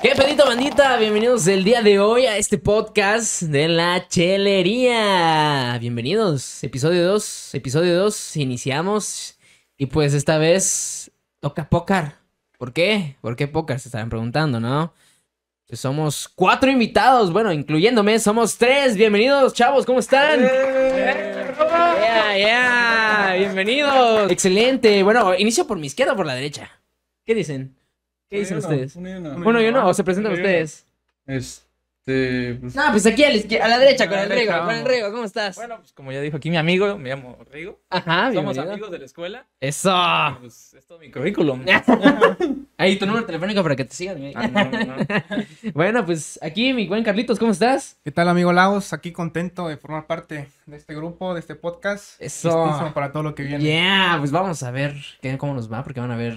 ¿Qué pedito, bandita? Bienvenidos el día de hoy a este podcast de la chelería. Bienvenidos, episodio 2, episodio 2, iniciamos. Y pues esta vez toca pócar. ¿Por qué? ¿Por qué pócar? Se estarán preguntando, ¿no? Pues somos cuatro invitados, bueno, incluyéndome, somos tres. Bienvenidos, chavos, ¿cómo están? Yeah, yeah, bienvenidos. Excelente. Bueno, inicio por mi izquierda o por la derecha. ¿Qué dicen? ¿Qué dicen ustedes? Uno y uno, o se presentan Uno y uno. ustedes. Este, pues, No, pues aquí a la, izquier- a la derecha con A la el Rigo, con el. Rigo, ¿cómo estás? Bueno, pues como ya dijo aquí mi amigo, me llamo Rigo. Ajá, Somos bienvenido. amigos de la escuela. Eso. Pues es todo mi currículum. Ahí tu número telefónico para que te sigan. Ah, no, no, no. Bueno, pues aquí mi buen Carlitos, ¿cómo estás? ¿Qué tal, amigo Lagos? Aquí contento de formar parte de este grupo, de este podcast. Eso. Listísimo para todo lo que viene. Yeah, pues vamos a ver qué, cómo nos va, porque van a ver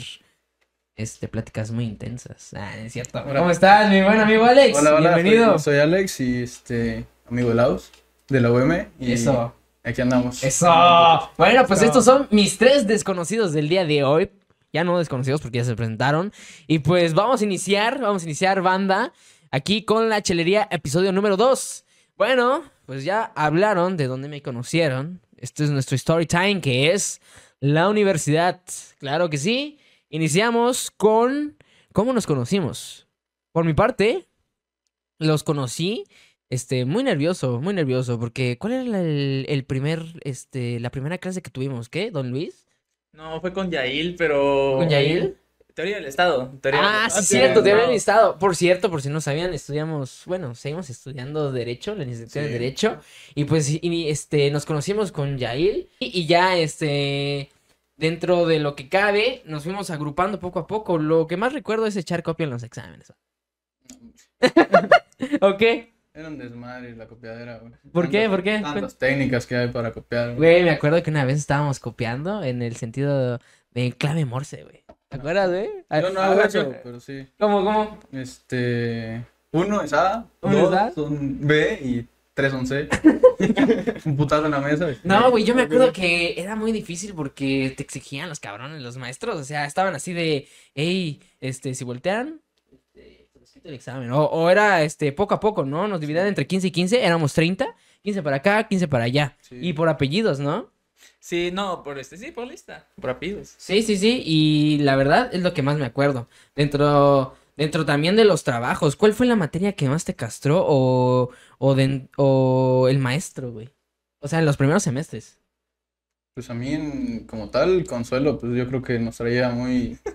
este, pláticas muy intensas. Ah, es cierto. Hola. ¿Cómo estás, mi buen amigo Alex? hola, hola, Bienvenido. Soy, soy Alex y este, amigo de Laos, de la UM. Y Eso. Aquí andamos. Eso. Bueno, pues Eso. estos son mis tres desconocidos del día de hoy. Ya no desconocidos porque ya se presentaron. Y pues vamos a iniciar, vamos a iniciar banda aquí con la chelería episodio número 2. Bueno, pues ya hablaron de dónde me conocieron. Este es nuestro story time que es la universidad. Claro que sí. Iniciamos con cómo nos conocimos. Por mi parte, los conocí este, muy nervioso, muy nervioso, porque ¿cuál era el, el primer, este, la primera clase que tuvimos? ¿Qué? ¿Don Luis? No, fue con Yail, pero. ¿Con Yael? Teoría del Estado. teoría Ah, del- sí, cierto, te no. habían listado. Por cierto, por si no sabían, estudiamos, bueno, seguimos estudiando Derecho, la licenciatura Sí. en Derecho, y pues, y- este, nos conocimos con Yael, y, y ya, este, dentro de lo que cabe, nos fuimos agrupando poco a poco. Lo que más recuerdo es echar copia en los exámenes. ¿O qué? Era un desmadre la copiadera, güey. ¿Por qué? ¿Por qué? Tantas técnicas que hay para copiar. güey. Güey, me acuerdo que una vez estábamos copiando en el sentido de clave morse, güey. ¿Te acuerdas, güey? Yo no hago ah, eso, pero sí. ¿Cómo, cómo? Este, uno es A, Uno es dos A. son B y un putazo en la mesa. No, güey, yo me acuerdo que era muy difícil porque te exigían los cabrones, los maestros. O sea, estaban así de, hey, este, si voltean, este, el examen. O, o era, este, poco a poco, ¿no? Nos dividían entre 15 y 15, éramos 30, 15 para acá, 15 para allá. Sí. Y por apellidos, ¿no? Sí, no, por este, sí, por lista. Por apellidos. Sí, sí, sí, y la verdad es lo que más me acuerdo. Dentro, dentro también de los trabajos, ¿cuál fue la materia que más te castró o, o, de- o el maestro, güey? O sea, en los primeros semestres. Pues a mí, en- como tal, Consuelo, pues yo creo que nos traía muy...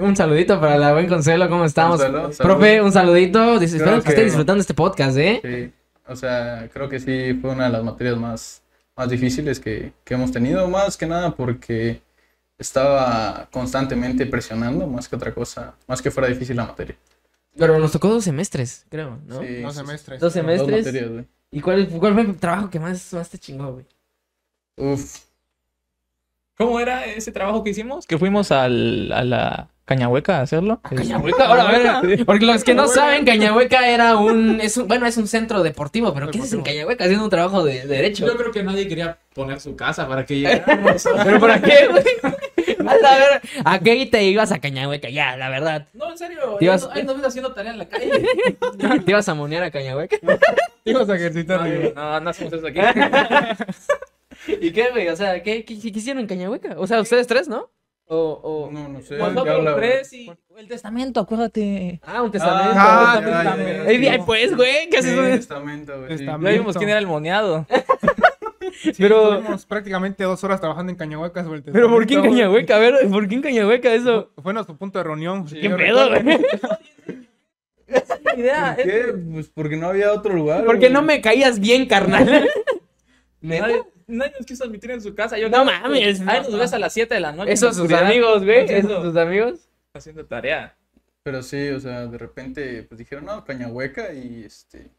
Un saludito para la buen Consuelo, ¿cómo estamos? Consuelo. Profe, un saludito. Dice, espero que, que- esté disfrutando este podcast, ¿eh? Sí, o sea, creo que sí fue una de las materias más, más difíciles que, que hemos tenido, más que nada porque estaba constantemente presionando, más que otra cosa, más que fuera difícil la materia. Pero nos tocó dos semestres, creo, ¿no? Sí, Dos semestres. Dos Dos semestres. materias, güey. ¿Y cuál, cuál fue el trabajo que más, más te chingó, güey? Uf, ¿Cómo era ese trabajo que hicimos? Que fuimos al, a la Cañahueca hacerlo. Cañahueca, ahora a ver, porque los que no saben, Cañahueca era un, es un, bueno, es un centro deportivo, pero ¿qué haces en. Cañahueca haciendo un trabajo de, de derecho? Yo creo que nadie quería poner su casa para que llegáramos. ¿Pero para qué, güey? A ver, ¿a qué te ibas a Cañahueca? Ya, la verdad. No, en serio. Ibas- no, ahí nos ves haciendo tarea en la calle. ¿Te ibas a monear a Cañahueca? Ibas a ejercitar. No, no, no hacemos eso aquí. ¿Y qué, güey? O sea, ¿qué, qué, qué hicieron en Cañahueca? O sea, ustedes tres, ¿no? O, o... no, no sé. Nosotros ya habla- tres y el testamento, acuérdate. Ah, un testamento. Ah, Un ya, testamento. ya, ya. Di- pues, güey, ¿qué haces? Sí, güey? testamento, güey, sí. Testamento. Ya vimos quién era el moneado. Sí, Pero- Estuvimos prácticamente dos horas trabajando en Cañahueca sobre el Pero ¿por qué en testamento, Cañahueca? A ver, ¿por qué en Cañahueca eso? Fue nuestro punto de reunión. Sí. ¿Qué pedo, güey? idea. ¿Por qué? Pues porque no había otro lugar. Porque güey. no me caías bien, carnal. ¿Neta? Nadie, nadie nos quiso admitir en su casa. Yo No creo que- mames, Ahí no. nos ves a las 7 de la noche. Esos sus amigos, güey. Esos sus amigos. Haciendo tarea. Pero sí, o sea, de repente, pues dijeron, no, Cañahueca y este.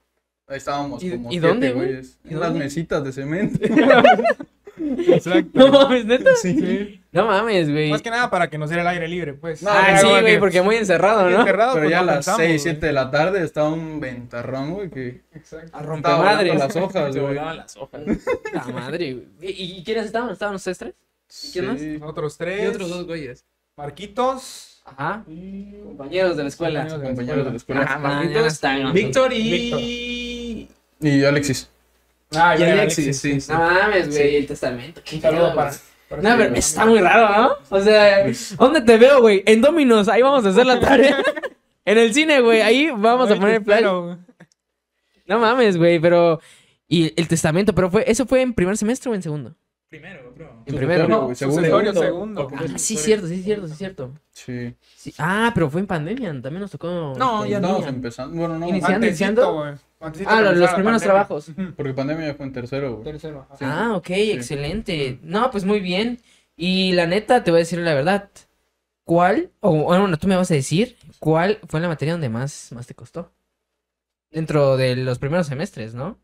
Ahí estábamos ¿Y- como y siete dónde, güey? güeyes. ¿Y En las dónde? mesitas de cemento. Exacto. No mames, neta. sí. No mames, güey. Más que nada para que nos diera el aire libre, pues. No, Ah, ya, sí, güey, güey, que- porque muy encerrado, ¿no? Encerrado, Pero pues, ya a las pensamos, 6, güey. 7 de la tarde estaba un ventarrón, güey, que Exacto. A las hojas, güey. las hojas. La madre, güey. ¿Y, y quiénes estaban? ¿Estaban ustedes tres? Sí. quién más? Nosotros Y tres. otros dos güeyes. Marquitos. Ajá. Compañeros de la escuela. Compañeros de Compañeros de la escuela. Ah, Marquitos, Víctor. y... Y Alexis. Ah, Y ya, Alexis, sí, sí. No mames, güey, el testamento. Qué saludo para. para No, pero amigo. está muy raro, ¿no? O sea, ¿dónde te veo, güey? En Dominos, ahí vamos a hacer la tarea. En el cine, güey, ahí vamos a poner espero. No mames, güey, pero. Y el testamento, pero fue, ¿eso fue en primer semestre o en segundo? Primero, creo. En primero. No, segundo. Segundo. Ah, sí, cierto, sí, es cierto, sí, es cierto. Sí. Sí. Ah, pero fue en pandemia, también nos tocó. No, este, ya línea. empezando. Bueno, no, Iniciando. Iniciando? Ah, los, primeros pandemia. trabajos. Porque pandemia fue en tercero, güey. Tercero. ajá. Ah, ok, excelente. No, pues muy bien. Y la neta, te voy a decir la verdad. ¿Cuál, o bueno, tú me vas a decir, cuál fue la materia donde más, más te costó? Dentro de los primeros semestres, ¿no?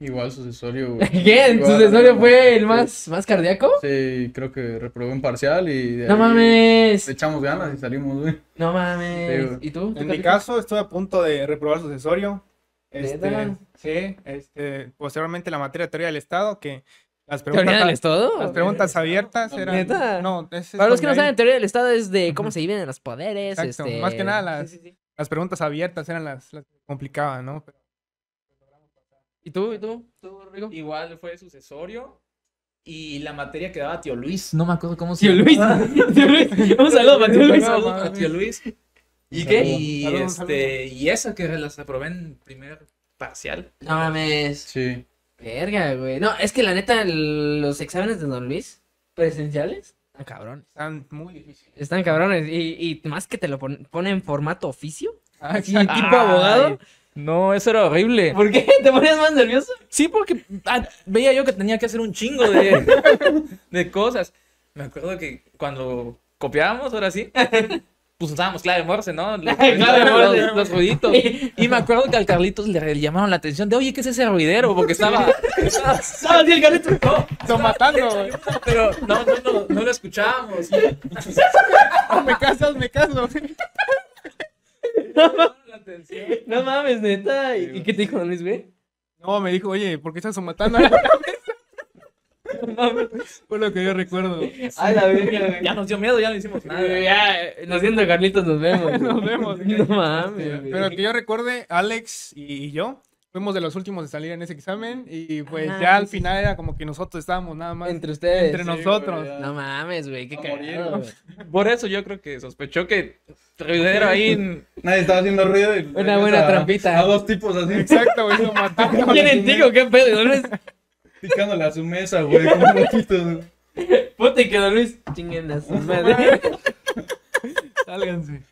Igual sucesorio, güey. ¿Qué? ¿El Igual, sucesorio fue el sí. más, más cardíaco? Sí, creo que reprobé en parcial y de No ahí mames. Le echamos ganas y salimos, güey. No Sí, mames. güey. ¿Y tú? ¿Tú, En mi caso, estuve a punto de reprobar sucesorio. Este, sí, este, posteriormente la materia de teoría del Estado, que las ¿Teoría preguntas, del Estado? las preguntas abiertas eran... ¿Neta? No, ese es Para los que no saben, teoría del Estado es de cómo se dividen los poderes. Exacto, este... más que nada las- Sí, sí, sí. las preguntas abiertas eran las, las que complicaban, ¿no? Pero- ¿Y tú? ¿Y tú? ¿Tú, Rigo? Igual fue sucesorio. Y la materia que daba tío Luis. No me acuerdo cómo se Tío Luis. llamaba. Tío Luis. Un saludo para tío Luis. Un saludo para tío Luis. ¿Y qué? Y, este, y esa que las aprobé en primer parcial. No mames. Sí. Verga, güey. No, es que la neta, los exámenes de Don Luis presenciales están cabrones. Están muy difíciles. Están cabrones. Y, y más que te lo pon- pone en formato oficio. Ah, Así, tipo abogado. Ay, No, eso era horrible. ¿Por qué? ¿Te ponías más nervioso? Sí, porque ah, veía yo que tenía que hacer un chingo de, de cosas. Me acuerdo que cuando copiábamos, ahora sí, pues usábamos clave morse, ¿no? Los, los- los ruiditos. Y me acuerdo que al Carlitos le llamaron la atención de, oye, ¿qué es ese ruidero? Porque estaba... estaba- ¡Ah, sí, el Carlitos! no, Están matando, pero no, no, no, no lo escuchábamos. Me casas, me caso. No mames, neta. ¿Y, y qué te dijo Don Luis, güey? No, me dijo, oye, ¿por qué estás matando a la mesa? Fue lo que yo recuerdo. A la verga, güey. Ya nos dio miedo, ya no hicimos nada. Ya, nos siento Carlitos, nos vemos. Nos vemos. No mames. Pero que yo recuerde, Alex y yo fuimos de los últimos de salir en ese examen y pues Ah, ya al sí, sí. final era como que nosotros estábamos nada más Entre ustedes. entre nosotros. güey, No mames, güey, qué cagado. Por eso yo creo que sospechó que ruidero ahí... Nadie estaba haciendo ruido. Y Una buena a- trampita. A dos tipos así, Exacto, güey, lo matamos. ¿Tienen tico? ¿Qué pedo? Don Luis, picándole a su mesa, güey, como güey. puta y que Don Luis chinguen a su madre. Sálganse.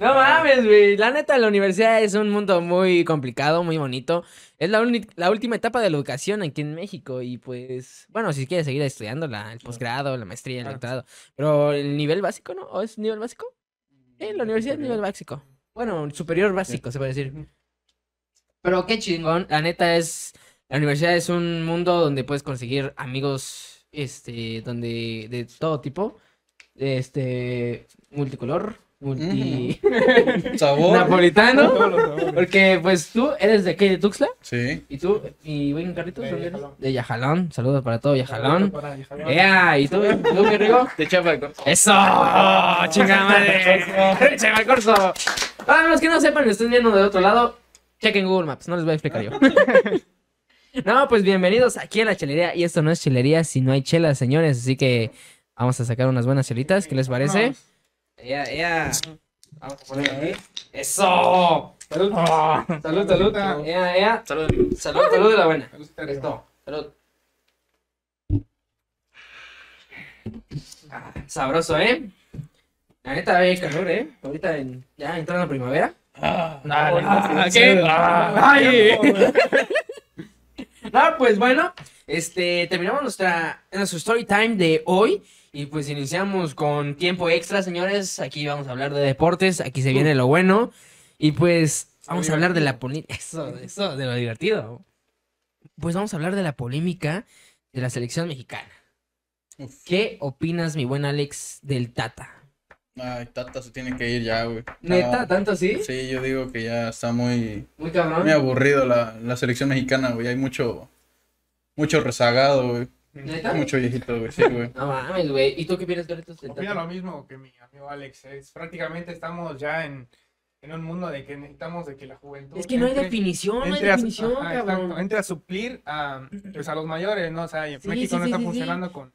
No mames, güey. La neta, la universidad es un mundo muy complicado, muy bonito. Es la, la última etapa de la educación aquí en México. Y pues, bueno, si quieres seguir estudiando la, el posgrado, la maestría, el doctorado. Pero el nivel básico, ¿no? ¿O es nivel básico? Eh, la universidad es nivel básico. Bueno, superior básico, se puede decir. Pero qué chingón. La neta es. La universidad es un mundo donde puedes conseguir amigos, este, donde, de todo tipo. Este, multicolor, multi. Sabor. napolitano. Porque, pues, tú eres de aquí, de Tuxtla. Sí. Y tú, y buen Carlitos, De. Yajalón. De Yajalón. Saludos para todo Yajalón. Para. ¿Y tú, tú qué rico? De chapa corso. ¡Eso! ¡Chingada madre! ¡Cheva el corso! Para los que no sepan, me estén viendo de otro lado, chequen Google Maps, no les voy a explicar yo. No, pues bienvenidos aquí a la chelería. Y esto no es chelería si no hay chelas, señores. Así que vamos a sacar unas buenas chelitas. ¿Qué les parece? ¡Ea, ea! Vamos a poner aquí. ¡Eso! Salud. Salud, salud. Ea, ea. Salud. Salud, salud de la buena. Esto. Salud. Ah, sabroso, ¿eh? La neta, hay calor, ¿eh? Ahorita en- ya entrando la primavera. Ah, ¿qué? Ah, Ay. No, pues bueno, este, terminamos nuestra, nuestro story time de hoy y pues iniciamos con tiempo extra, señores. Aquí vamos a hablar de deportes, aquí se viene lo bueno y pues vamos a hablar de la polémica, eso, eso, de lo divertido. Pues vamos a hablar de la polémica de la selección mexicana. Uf. ¿Qué opinas, mi buen Alex, del Tata? Ay, Tata se tiene que ir ya, güey. ¿Neta? ¿Tanto así? Sí, yo digo que ya está muy, Muy cabrón. muy aburrido la, la selección mexicana, güey. Hay mucho, mucho rezagado, güey. ¿Neta? Mucho viejito, güey. Sí, güey. No mames, güey. ¿Y tú qué piensas, Carlitos? del Opino lo mismo que mi amigo Alex. Es, prácticamente estamos ya en, en un mundo de que necesitamos de que la juventud. Es que no hay entre- definición, no hay a, definición, ajá, cabrón. exacto, entre a suplir a, pues, a los mayores, ¿no? O sea, Sí, México sí, no sí, está sí, sí. funcionando con,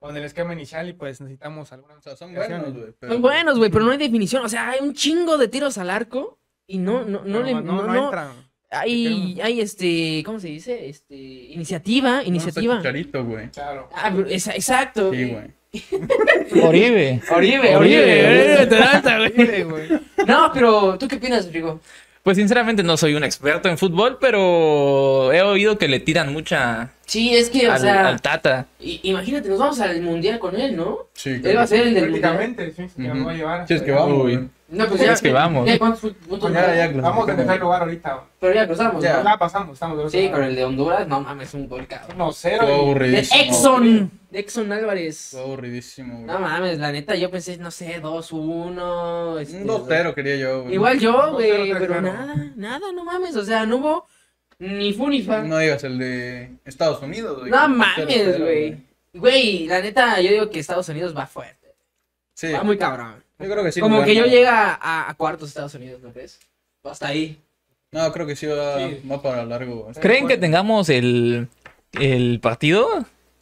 con el esquema inicial y pues necesitamos alguna O sea, son buenos, güey. pero- Son buenos, güey, pero no hay definición. O sea, hay un chingo de tiros al arco y no, no, no, No, le. no, No, no no- entran. Hay, hay este. ¿Cómo se dice? Este. Iniciativa, No, iniciativa. Chicharito, güey. Claro. Ah, pero esa- exacto. Sí, güey. Oribe. Oribe, Oribe, Oribe. Güey. No, pero ¿tú qué opinas, Rigo? Pues sinceramente no soy un experto en fútbol, pero he oído que le tiran mucha Sí, es que, o al, sea, al Tata. imagínate, nos vamos al mundial con él, ¿no? Sí, Él va a ser el del mundial. Prácticamente, sí, que nos Ujú. va a llevar. Sí, es que vamos, güey. No, pues ya. Es que vamos. ¿qué? ¿Cuántos puntos? Ya, ya, Vamos en tercer lugar ahorita. Pero ya cruzamos, Ya. ¿no? Ya pasamos, estamos de Sí, con el de Honduras, no mames, un gol, cabrón. 1-0. Fue y- De aburridísimo. Exxon, de Exxon Álvarez. Fue aburridísimo, No güey. mames, la neta, yo pensé, no sé, 2-1. este, Un 2-0 quería yo, güey. Igual yo, 2-0, güey, 3-0. pero nada, nada, no mames, o sea, no hubo ni fu ni fa. No, No digas el de Estados Unidos, güey. mames, 0-0, güey. Güey, la neta, yo digo que Estados Unidos va fuerte. Sí, Va muy cabrón. Yo creo que sí. Como que yo llega a, a cuartos Estados Unidos, ¿no crees? Hasta ahí. No, creo que sí va, Sí. va para largo. ¿Creen que tengamos el, el partido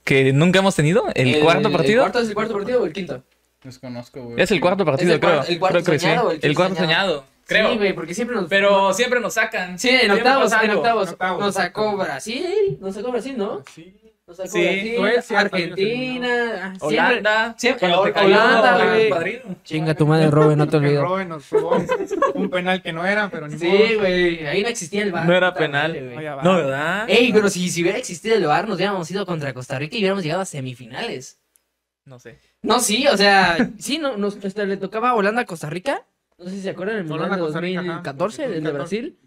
que nunca hemos tenido? ¿El, cuarto partido? ¿El cuarto es el cuarto partido o el quinto? Desconozco, güey. Es el cuarto partido, el creo. cuarto- el cuarto Creo que sí. soñado o el cuarto soñado? soñado. Creo. Sí, güey, porque siempre nos. Pero siempre nos sacan. Sí, en octavos, en octavos. En octavos, Nos sacó. Brasil, nos sacó Brasil, ¿no? Sí. Nos sacó Sí. Brasil, Argentina, ah, siempre- Holanda. siempre- cayó Holanda, güey. padrino. Chinga tu madre, Robin, no te nos jugó un penal que no era, pero ni Sí, modo. güey, ahí no existía el bar. No era penal. Va. No, ¿verdad? Ey, pero si, si hubiera existido el bar, nos hubiéramos ido contra Costa Rica y hubiéramos llegado a semifinales. No sé. No, sí, o sea, sí, no, nos, este, le tocaba Holanda a Costa Rica. No sé si se acuerdan, el Mundial de Holanda, Costa Rica, ajá. 2014, el de 2014. Brasil.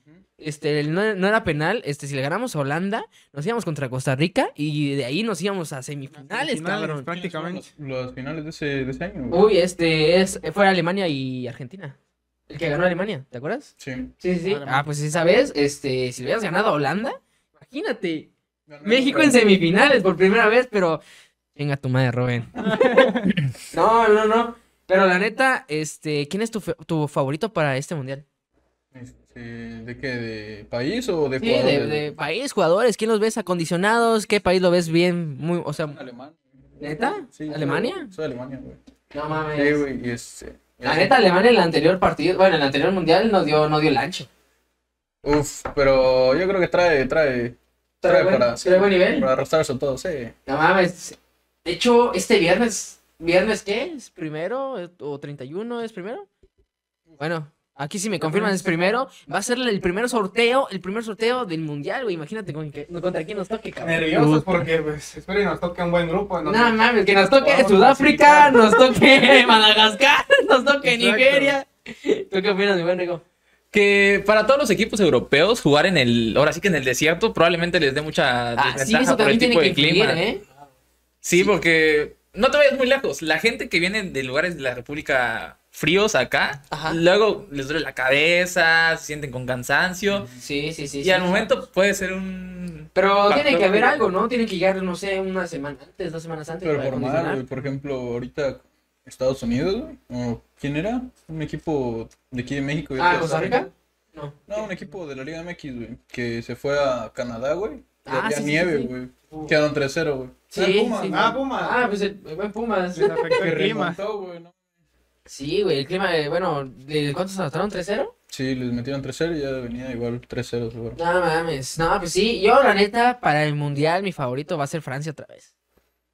Este, el no, no era penal, este, si le ganamos a Holanda, nos íbamos contra Costa Rica y de ahí nos íbamos a semifinales, Finales, cabrón. prácticamente. Los, los finales de ese, de ese año, güey. Uy, este, es, fue Alemania y Argentina. El que ganó Alemania, ¿te acuerdas? Sí. Sí, sí, sí. Ah, pues esa vez, este, si le hubieras ganado a Holanda, imagínate. México en semifinales por primera vez, pero. Venga tu madre, Rubén. no, no, no. Pero la neta, este, ¿quién es tu, tu favorito para este mundial? Este, ¿De qué? ¿De país o de Sí, de, jugadores? de país, jugadores, ¿quién los ves acondicionados? ¿Qué país lo ves bien? Muy, o sea, Alemán. ¿neta? Sí, ¿Alemania? Soy, soy de Alemania, güey. No Sí, mames. güey, y este... La neta, Alemania en el anterior partido, bueno, en el anterior mundial no dio, no dio el ancho. Uf, pero yo creo que trae, trae, Trae trae buen- para, trae buen nivel. para arrastrarse a todo, sí. No mames. De hecho, este viernes, ¿viernes qué? ¿Es primero eh, o 31 es primero? Bueno, aquí si me confirman es primero. Va a ser el primer sorteo, el primer sorteo del mundial, güey. Imagínate con que- contra quién nos toque, cabrón. Nerviosos porque pues, espero y nos toque un buen grupo. donde- No mames, que nos toque Sudáfrica, nos toque Madagascar, nos toque Exacto. Nigeria. ¿Tú qué opinas, mi buen Rigo? Que para todos los equipos europeos jugar en el, ahora sí que en el desierto probablemente les dé mucha Ah, sí, desventaja eso por el tipo que de influir, clima. ¿eh? Sí, porque no te vayas muy lejos. La gente que viene de lugares de la República fríos acá, Ajá. luego les duele la cabeza, se sienten con cansancio. Sí, sí, sí. y sí. al momento puede ser un... Pero tiene que haber algo, ¿no? Tiene que llegar, no sé, una semana antes, dos semanas antes. Pero por mal. Por ejemplo, ahorita Estados Unidos, güey. o ¿Quién era? Un equipo de aquí de México. Ah, ¿Costa Rica? No. No, un equipo de la Liga MX, güey. Que se fue a Canadá, güey. y Ah, había nieve, sí. güey. Quedaron 3-0, güey. Sí, Ah, Pumas. Ah, Pumas. Ah, pues el, el buen Pumas. Les afectó el clima. remontó, güey, ¿no? Sí, güey, el clima, eh, bueno, ¿de ¿cuántos anotaron? ¿3-0? Sí, les metieron 3-0 y ya venía igual 3-0, seguro. No mames, no, pues sí, yo la neta, para el mundial, mi favorito va a ser Francia otra vez.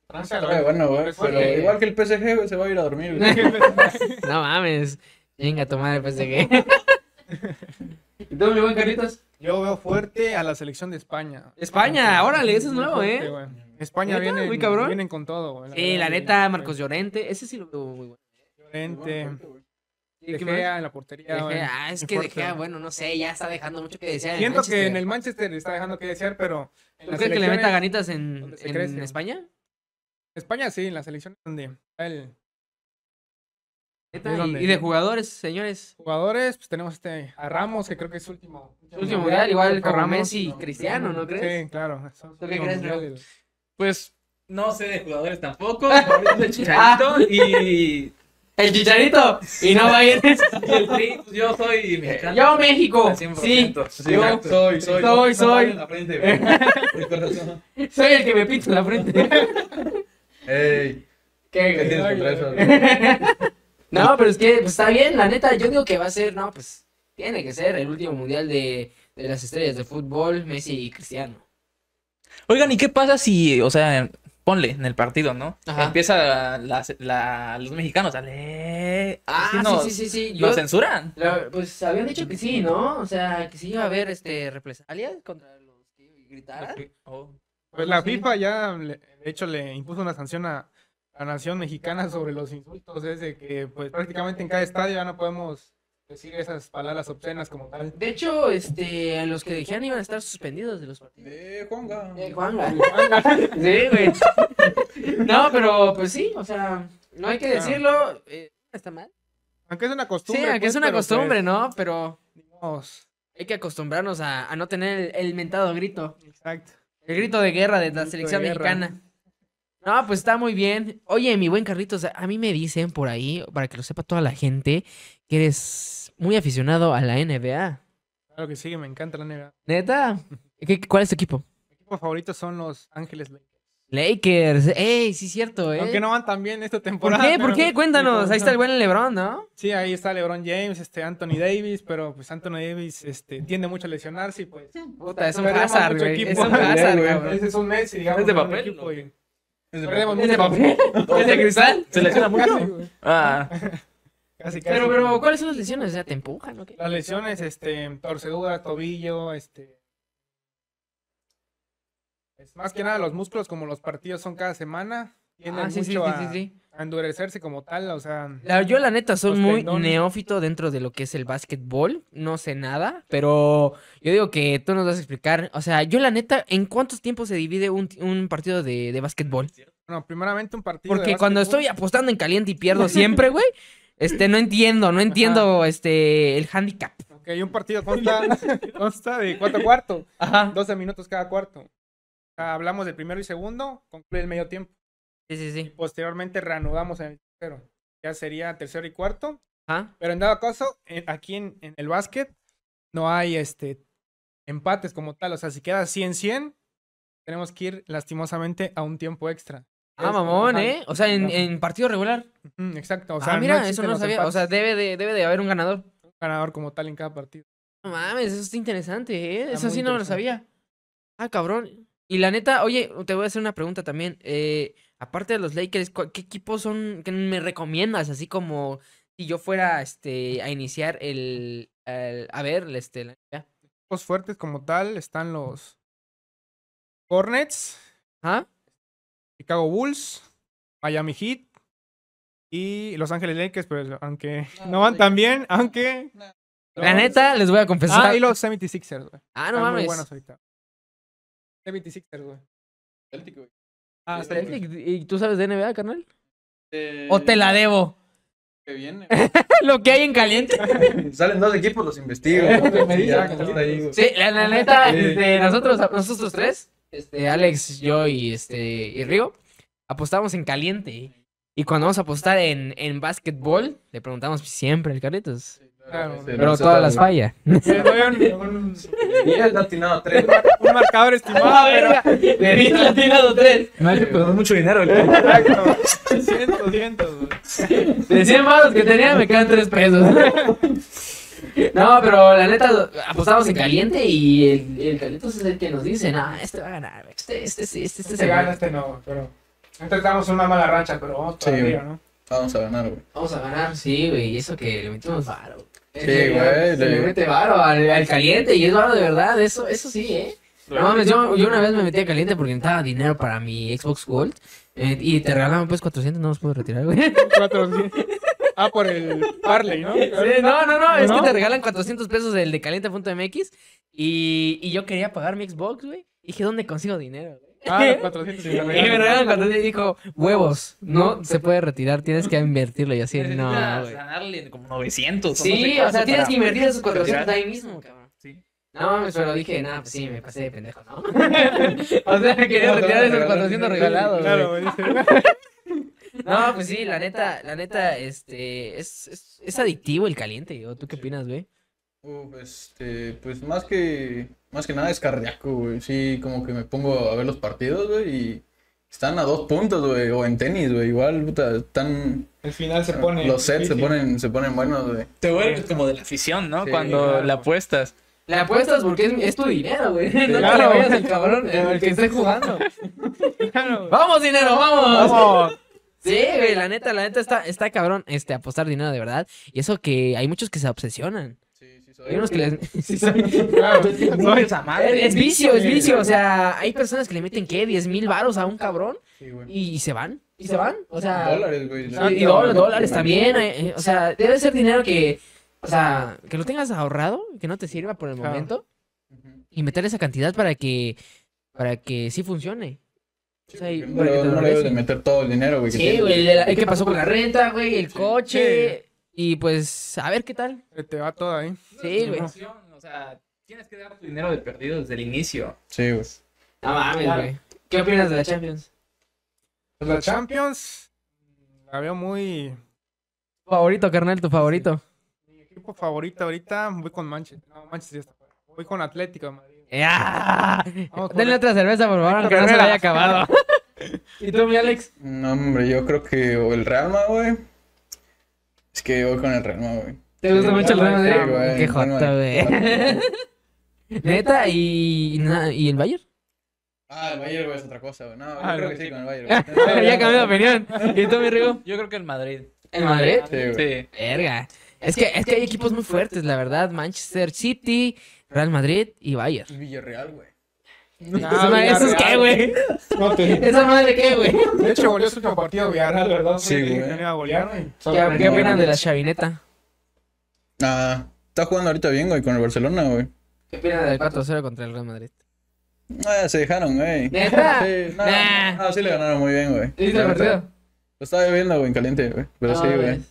Francia, Ay, bueno, güey. Recuerda Pero que- igual que el PSG, güey, se va a ir a dormir, güey. No mames, venga, madre, pues de qué. ¿Y tú, mi buen Carlitos? Yo veo fuerte a la selección de España. España, órale, eso es nuevo, fuerte, ¿eh? España viene, Muy cabrón. vienen con todo, güey. Sí, la neta, Marcos Llorente, ese sí lo veo muy bueno. Llorente, ¿Y De? Gea en la portería. De güey, Gea, ah, es que De Gea, bueno, no sé, ya está dejando mucho que desear. en Siento que en el Manchester está dejando que desear, pero en ¿Tú crees que le meta ganitas en, en crece. España? España sí, en la selección donde el ¿Neta? ¿De ¿Y- dónde? ¿Y de jugadores, señores? jugadores, pues tenemos este a Ramos, que creo que es su último. Su último mundial, igual Con Messi y Cristiano, ¿no crees? Sí, claro. ¿Tú qué crees. Pues No sé de jugadores tampoco. el Chicharito y, El chicharito. Y no va a ir. el Tri, pues yo soy mexicano. Yo, México. Al 100%. Sí. Sí, Yo- soy, soy. soy, soy. en la frente, corazón. Soy el que me pinta en la frente. Ey, ¿Qué, ¿qué tienes contra eso? güey? No, pero es que pues, está bien, la neta, yo digo que va a ser, no, pues tiene que ser el último mundial de, de las estrellas de fútbol, Messi y Cristiano. Oigan, ¿y qué pasa si, o sea, ponle en el partido, ¿no? Ajá. Empieza la, la- los mexicanos a leer. Ah, ¿Sí nos- sí, sí, sí. ¿Lo censuran? la- pues habían dicho que sí, ¿no? O sea, que sí iba a haber este represalias contra los que gritaran. Oh. Pues la Sí. FIFA ya, le- de hecho, le impuso una sanción a la nación mexicana sobre los insultos. Es de que, pues, prácticamente en cada estadio ya no podemos decir esas palabras obscenas como tal. De hecho, este, los que dijeron iban a estar suspendidos de los partidos. De Juanga. Eh, Juanga. Sí, güey. No, pero pues sí, o sea, no hay que decirlo. eh, está mal. Aunque es una Sí, costumbre. aunque es pues, una pero, costumbre, pues, ¿no? Pero hay que acostumbrarnos a, a no tener el, el mentado grito. Exacto. El grito de guerra de la selección de guerra. mexicana. No, pues está muy bien. Oye, mi buen Carlitos, a mí me dicen por ahí, para que lo sepa toda la gente, que eres muy aficionado a la NBA. Claro que sí, me encanta la NBA. ¿Neta? ¿Qué- ¿Cuál es tu equipo? Mi equipo favorito son los Ángeles Lakers. Lakers. Ey, sí, cierto, ¿eh? Aunque no van tan bien esta ¿Por temporada. qué? ¿Por qué? Cuéntanos. Ahí está el buen LeBron, ¿no? Sí, ahí está LeBron James, este Anthony Davis, pero pues Anthony Davis este, tiende mucho a lesionarse y pues Puta, es un Hazard, güey. equipo. Es un Hazard, güey. ese es un Messi, digamos. ¿Es de papel, equipo no? Es de perdemos ¿Es de mucho. papel? ¿Es de cristal? ¿Se lesiona Casi, mucho? güey. Ah, Casi, casi. Pero, pero, ¿cuáles son las lesiones? O sea, ¿te empujan o qué? Las lesiones, este, torcedura, tobillo, este... Es más que nada los músculos, como los partidos son cada semana, tienden Ah, sí, sí, sí, mucho sí, a, sí. A endurecerse como tal, o sea... La- yo la neta soy muy tendones. neófito dentro de lo que es el básquetbol. No sé nada, pero yo digo que tú nos vas a explicar. O sea, yo la neta, ¿en cuántos tiempos se divide un, un partido de, de básquetbol? Bueno, primeramente un partido de Porque cuando estoy apostando en caliente y pierdo siempre, güey, este, no entiendo, no entiendo este, el handicap. Ok, un partido consta, consta de cuatro cuartos. Ajá. 12 minutos cada cuarto. O sea, hablamos del primero y segundo, concluye el medio tiempo. Sí, sí, sí. Posteriormente reanudamos en el tercero. Ya sería tercero y cuarto. Ajá. Pero en dado caso, aquí en, en el básquet no hay este empates como tal. O sea, si queda 100-100, tenemos que ir lastimosamente a un tiempo extra. Ah, mamón. ¿eh? O sea, en, en partido regular. Exacto. O sea, ah, mira, eso no los sabía. O sea, debe de, debe de haber un ganador. un ganador como tal en cada partido. No mames, eso está interesante, ¿eh? Está Eso sí no lo sabía. Ah, cabrón. Y la neta, oye, te voy a hacer una pregunta también. Eh, aparte de los Lakers, ¿cu- ¿qué equipos son que me recomiendas? Así como si yo fuera este, a iniciar el, el- a ver, este, la NBA. Los fuertes como tal están los Hornets, ¿Ah? Chicago Bulls, Miami Heat y Los Ángeles Lakers, pero aunque No, no van sí. tan bien, aunque... La neta, les voy a confesar. Ah, y los 76ers, güey. Ah, no Están muy mames. buenos ahorita. 76ers, güey. Celtic, güey. Ah. ¿Y tú sabes de NBA, carnal? Eh, ¿O te la debo? Que viene. Lo que hay en caliente. Salen dos equipos, los investigo. me Sí, la neta, este, nosotros, nosotros tres, este, Alex, yo y este y Rigo, apostamos en caliente. Y cuando vamos a apostar en, en básquetbol, le preguntamos siempre al Carlitos. Claro. Sí, Pero no, todas sí, las sí. falla. Le doy un, un- Y él ha atinado tres. un marcador estimado, ¡Ah, pero... verga! Le di latinado tres. me ha hecho mucho dinero. el- Exacto. Cientos, cientos, güey. De 100 baros que tenía, me quedan 3 pesos. No, pero la neta, apostamos en caliente y el, el Carlitos es el que nos dice, no, este va a ganar, este, este, sí, este, este, Este se gana, este no, pero... Entonces damos una mala racha, pero vamos Sí, arriba, güey. ¿no? Vamos a ganar, güey. Vamos a ganar, sí, güey, y eso que le metimos varo. Sí, güey, Se le mete varo al, al caliente y es varo de verdad, eso, eso sí, ¿eh? No mames, yo, yo una vez me metí a caliente porque necesitaba dinero para mi Xbox Gold eh, y te regalaban pues 400, no los puedo retirar, güey. Cuatro, sí. Ah, por el Parley, ¿no? Sí, no, no, no, es que te regalan 400 pesos del de caliente.mx y, y yo quería pagar mi Xbox, güey. Y dije, ¿dónde consigo dinero, güey? Ah, los 400. Y me regalan 400 y dijo, huevos, no se puede retirar, tienes que invertirlo. Y así, no, güey. ganarle como 900. o no sé Sí, o sea, tienes que invertir esos 400 retirar. ahí mismo, cabrón. Sí. No mames, pero dije, no, pues sí, me pasé de pendejo, ¿no? o sea, quería retirar esos regalar 400 dinero, regalados. Claro, güey. No, pues sí, la neta, la neta, este, es, es, es adictivo el caliente, ¿o ¿tú qué opinas, güey? Uf, este, pues más que, más que nada es cardíaco, güey. Sí, como que me pongo a ver los partidos, güey, y están a dos puntos, güey, o en tenis, güey. Igual, puta, están, El final se pone. los sets se ponen, se ponen buenos, güey. Te vuelves como de la afición, ¿no? Sí, Cuando claro. la apuestas. Le apuestas porque es, es tu dinero, güey. No te le vayas al cabrón, el que esté jugando. Claro. ¡Vamos, dinero, vamos! Vamos. Sí, güey, la neta, la neta está, está cabrón, este, apostar dinero de verdad. Y eso que hay muchos que se obsesionan. Sí, sí, Hay unos que les... Sí, soy- Claro. Soy esa madre. Es vicio, es vicio. O sea, hay personas que le meten, ¿qué? 10 mil varos a un cabrón Sí, y, y se van. Y se van. O sea, Dólares, güey. y, y dólares, dólares también. eh, eh, o sea, debe ser dinero que, o sea, que lo tengas ahorrado, que no te sirva por el Claro. momento y meter esa cantidad para que, para que sí funcione. O sea, y- No, no le debes de meter todo el dinero, güey. Sí, güey, que pasó con la renta, güey, el coche. Y pues, a ver qué tal. Se Te va todo ahí. Sí, güey. O sea, tienes que dar tu dinero de perdido desde el inicio. Sí, güey. No mames, güey. ¿Qué opinas de la Champions? Pues la Champions la veo muy. Favorito, carnal, tu favorito. Mi equipo favorito ahorita voy con Manchester. No, Manchester ya está fuera. Voy con Atlético de Madrid. ¡Ah! Denle otra cerveza, por favor, aunque no se la haya acabado. ¿Y tú, mi Alex? No, hombre, yo creo que o el Real Madrid, güey. Es que voy con el Real Madrid, güey. ¿Te gusta mucho el Real Madrid? Güey, Qué jota, güey. ¿Neta? ¿Y, na- ¿y el Bayern? Ah, el Bayern, güey, es otra cosa, güey. No, yo Ah, creo que sí sí. con el Bayern. ya cambié de opinión. ¿Y tú, mi Rigo? Yo creo que el Madrid. ¿El Madrid? Sí, güey. Sí. Verga. Es que, es que hay equipos muy fuertes, la verdad. Manchester City, Real Madrid y Bayern. El Villarreal, güey. ¿Eso, ma- ¿eso es qué, güey? No, te- ¿Esa madre qué, güey? De hecho, goleó su último partido Villarreal, ¿verdad? Sí, güey. no. ¿Qué, qué opinan de la chavineta? Ah, está jugando ahorita bien, güey, con el Barcelona, güey. ¿Qué opinan del 4-0 contra el Real Madrid? Ah, se dejaron, güey. ¿Neta? Sí, no, Nah. no, sí le ganaron muy bien, güey. ¿Viste el partido? Lo estaba viendo, güey, en caliente, güey. Pero sí, güey.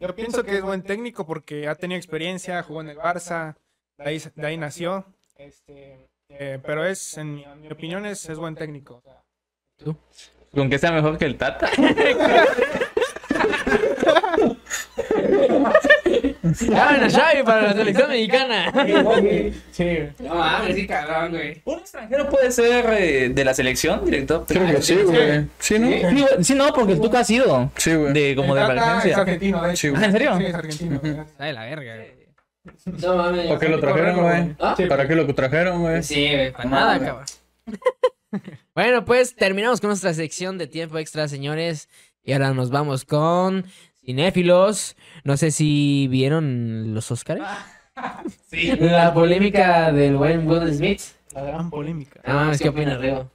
Yo pienso que es buen técnico porque ha tenido experiencia, jugó en el Barça, de ahí, de ahí nació. Este, eh, pero es, en mi, en mi opinión, es, es buen técnico. sea, Con que sea mejor que el Tata. ¡Ah, una Xavi para la selección mexicana! Sí, No mames, sí, cabrón, güey. ¿Un extranjero puede ser eh, de la selección, director? Creo que sí, güey. Sí, ¿no? Sí, sí, no, porque tú has sido Sí, güey. de como de El Tata es emergencia. argentino, de hecho. Sí, Ah, ¿en serio? Sí, es argentino. Está de la verga, güey. No mames. ¿Para qué lo trajeron, güey? ¿Ah? ¿Para qué lo trajeron, güey? Sí, güey, para No, nada, cabrón. bueno, pues terminamos con nuestra sección de tiempo extra, señores. Y ahora nos vamos con cinéfilos. No sé si vieron los Oscars. Sí. La polémica del buen Will Smith. La gran polémica. No mames, ¿qué opinas, Reo?